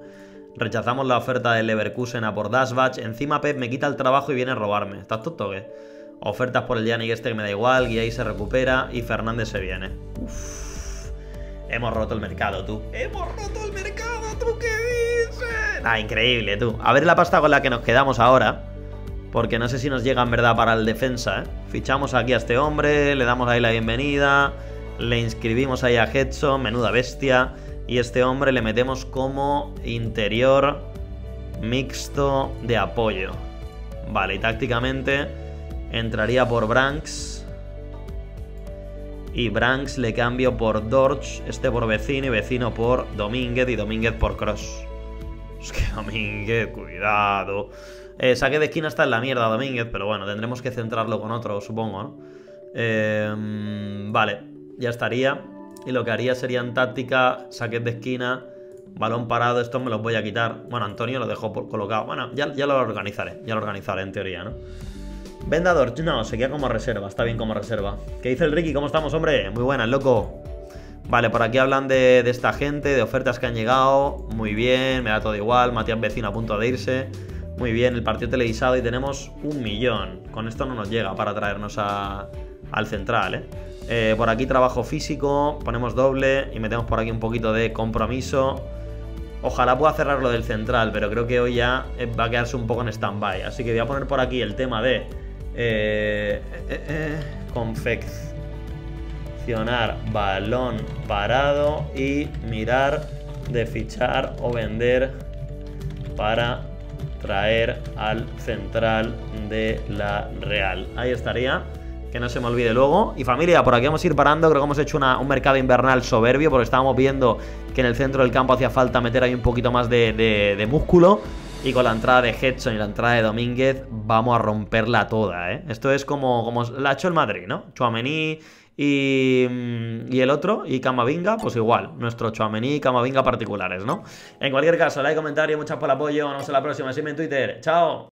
Rechazamos la oferta de Leverkusen a por Dashbatch. Encima Pep me quita el trabajo y viene a robarme. ¿Estás tonto qué? Ofertas por el Yannick este que me da igual. Guiay se recupera y Fernández se viene. Uf. Hemos roto el mercado, tú. Hemos roto el mercado, tú qué dices. Ah, increíble, tú. A ver la pasta con la que nos quedamos ahora. Porque no sé si nos llega en verdad para el defensa, ¿eh? Fichamos aquí a este hombre, le damos ahí la bienvenida, le inscribimos ahí a Hedson, menuda bestia. Y este hombre le metemos como interior mixto de apoyo. Vale, y tácticamente entraría por Branks. Y Branks le cambio por Dorch, este por vecino y vecino por Domínguez y Domínguez por Cross. Es que Domínguez, cuidado. Eh, saque de esquina está en la mierda Domínguez, pero bueno, tendremos que centrarlo con otro, supongo, ¿no? Eh, vale, ya estaría. Y lo que haría sería en táctica, saques de esquina, balón parado, estos me los voy a quitar. Bueno, Antonio lo dejó colocado. Bueno, ya, ya lo organizaré, ya lo organizaré en teoría, ¿no? Vendador, no, se como reserva, está bien como reserva. ¿Qué dice el Ricky? ¿Cómo estamos, hombre? Muy buenas, loco. Vale, por aquí hablan de, de, esta gente, de ofertas que han llegado. Muy bien, me da todo igual. Matías Vecino a punto de irse. Muy bien, el partido televisado y tenemos un millón. Con esto no nos llega para traernos al central, ¿eh? ¿eh? Por aquí trabajo físico, ponemos doble y metemos por aquí un poquito de compromiso. Ojalá pueda cerrar lo del central, pero creo que hoy ya eh, va a quedarse un poco en stand-by. Así que voy a poner por aquí el tema de eh, confeccionar balón parado y mirar de fichar o vender para traer al central de la Real. Ahí estaría. Que no se me olvide luego. Y familia, por aquí vamos a ir parando. Creo que hemos hecho un mercado invernal soberbio. Porque estábamos viendo que en el centro del campo hacía falta meter ahí un poquito más de, de, de músculo. Y con la entrada de Hedson y la entrada de Domínguez, vamos a romperla toda, ¿eh? Esto es como, como la ha hecho el Madrid, ¿no? Chuamení y, y, el otro, y Camavinga, pues igual. Nuestro Chuamení y Camavinga particulares, ¿no? En cualquier caso, like, comentario, muchas por el apoyo. Nos vemos en la próxima. Sígueme en Twitter. ¡Chao!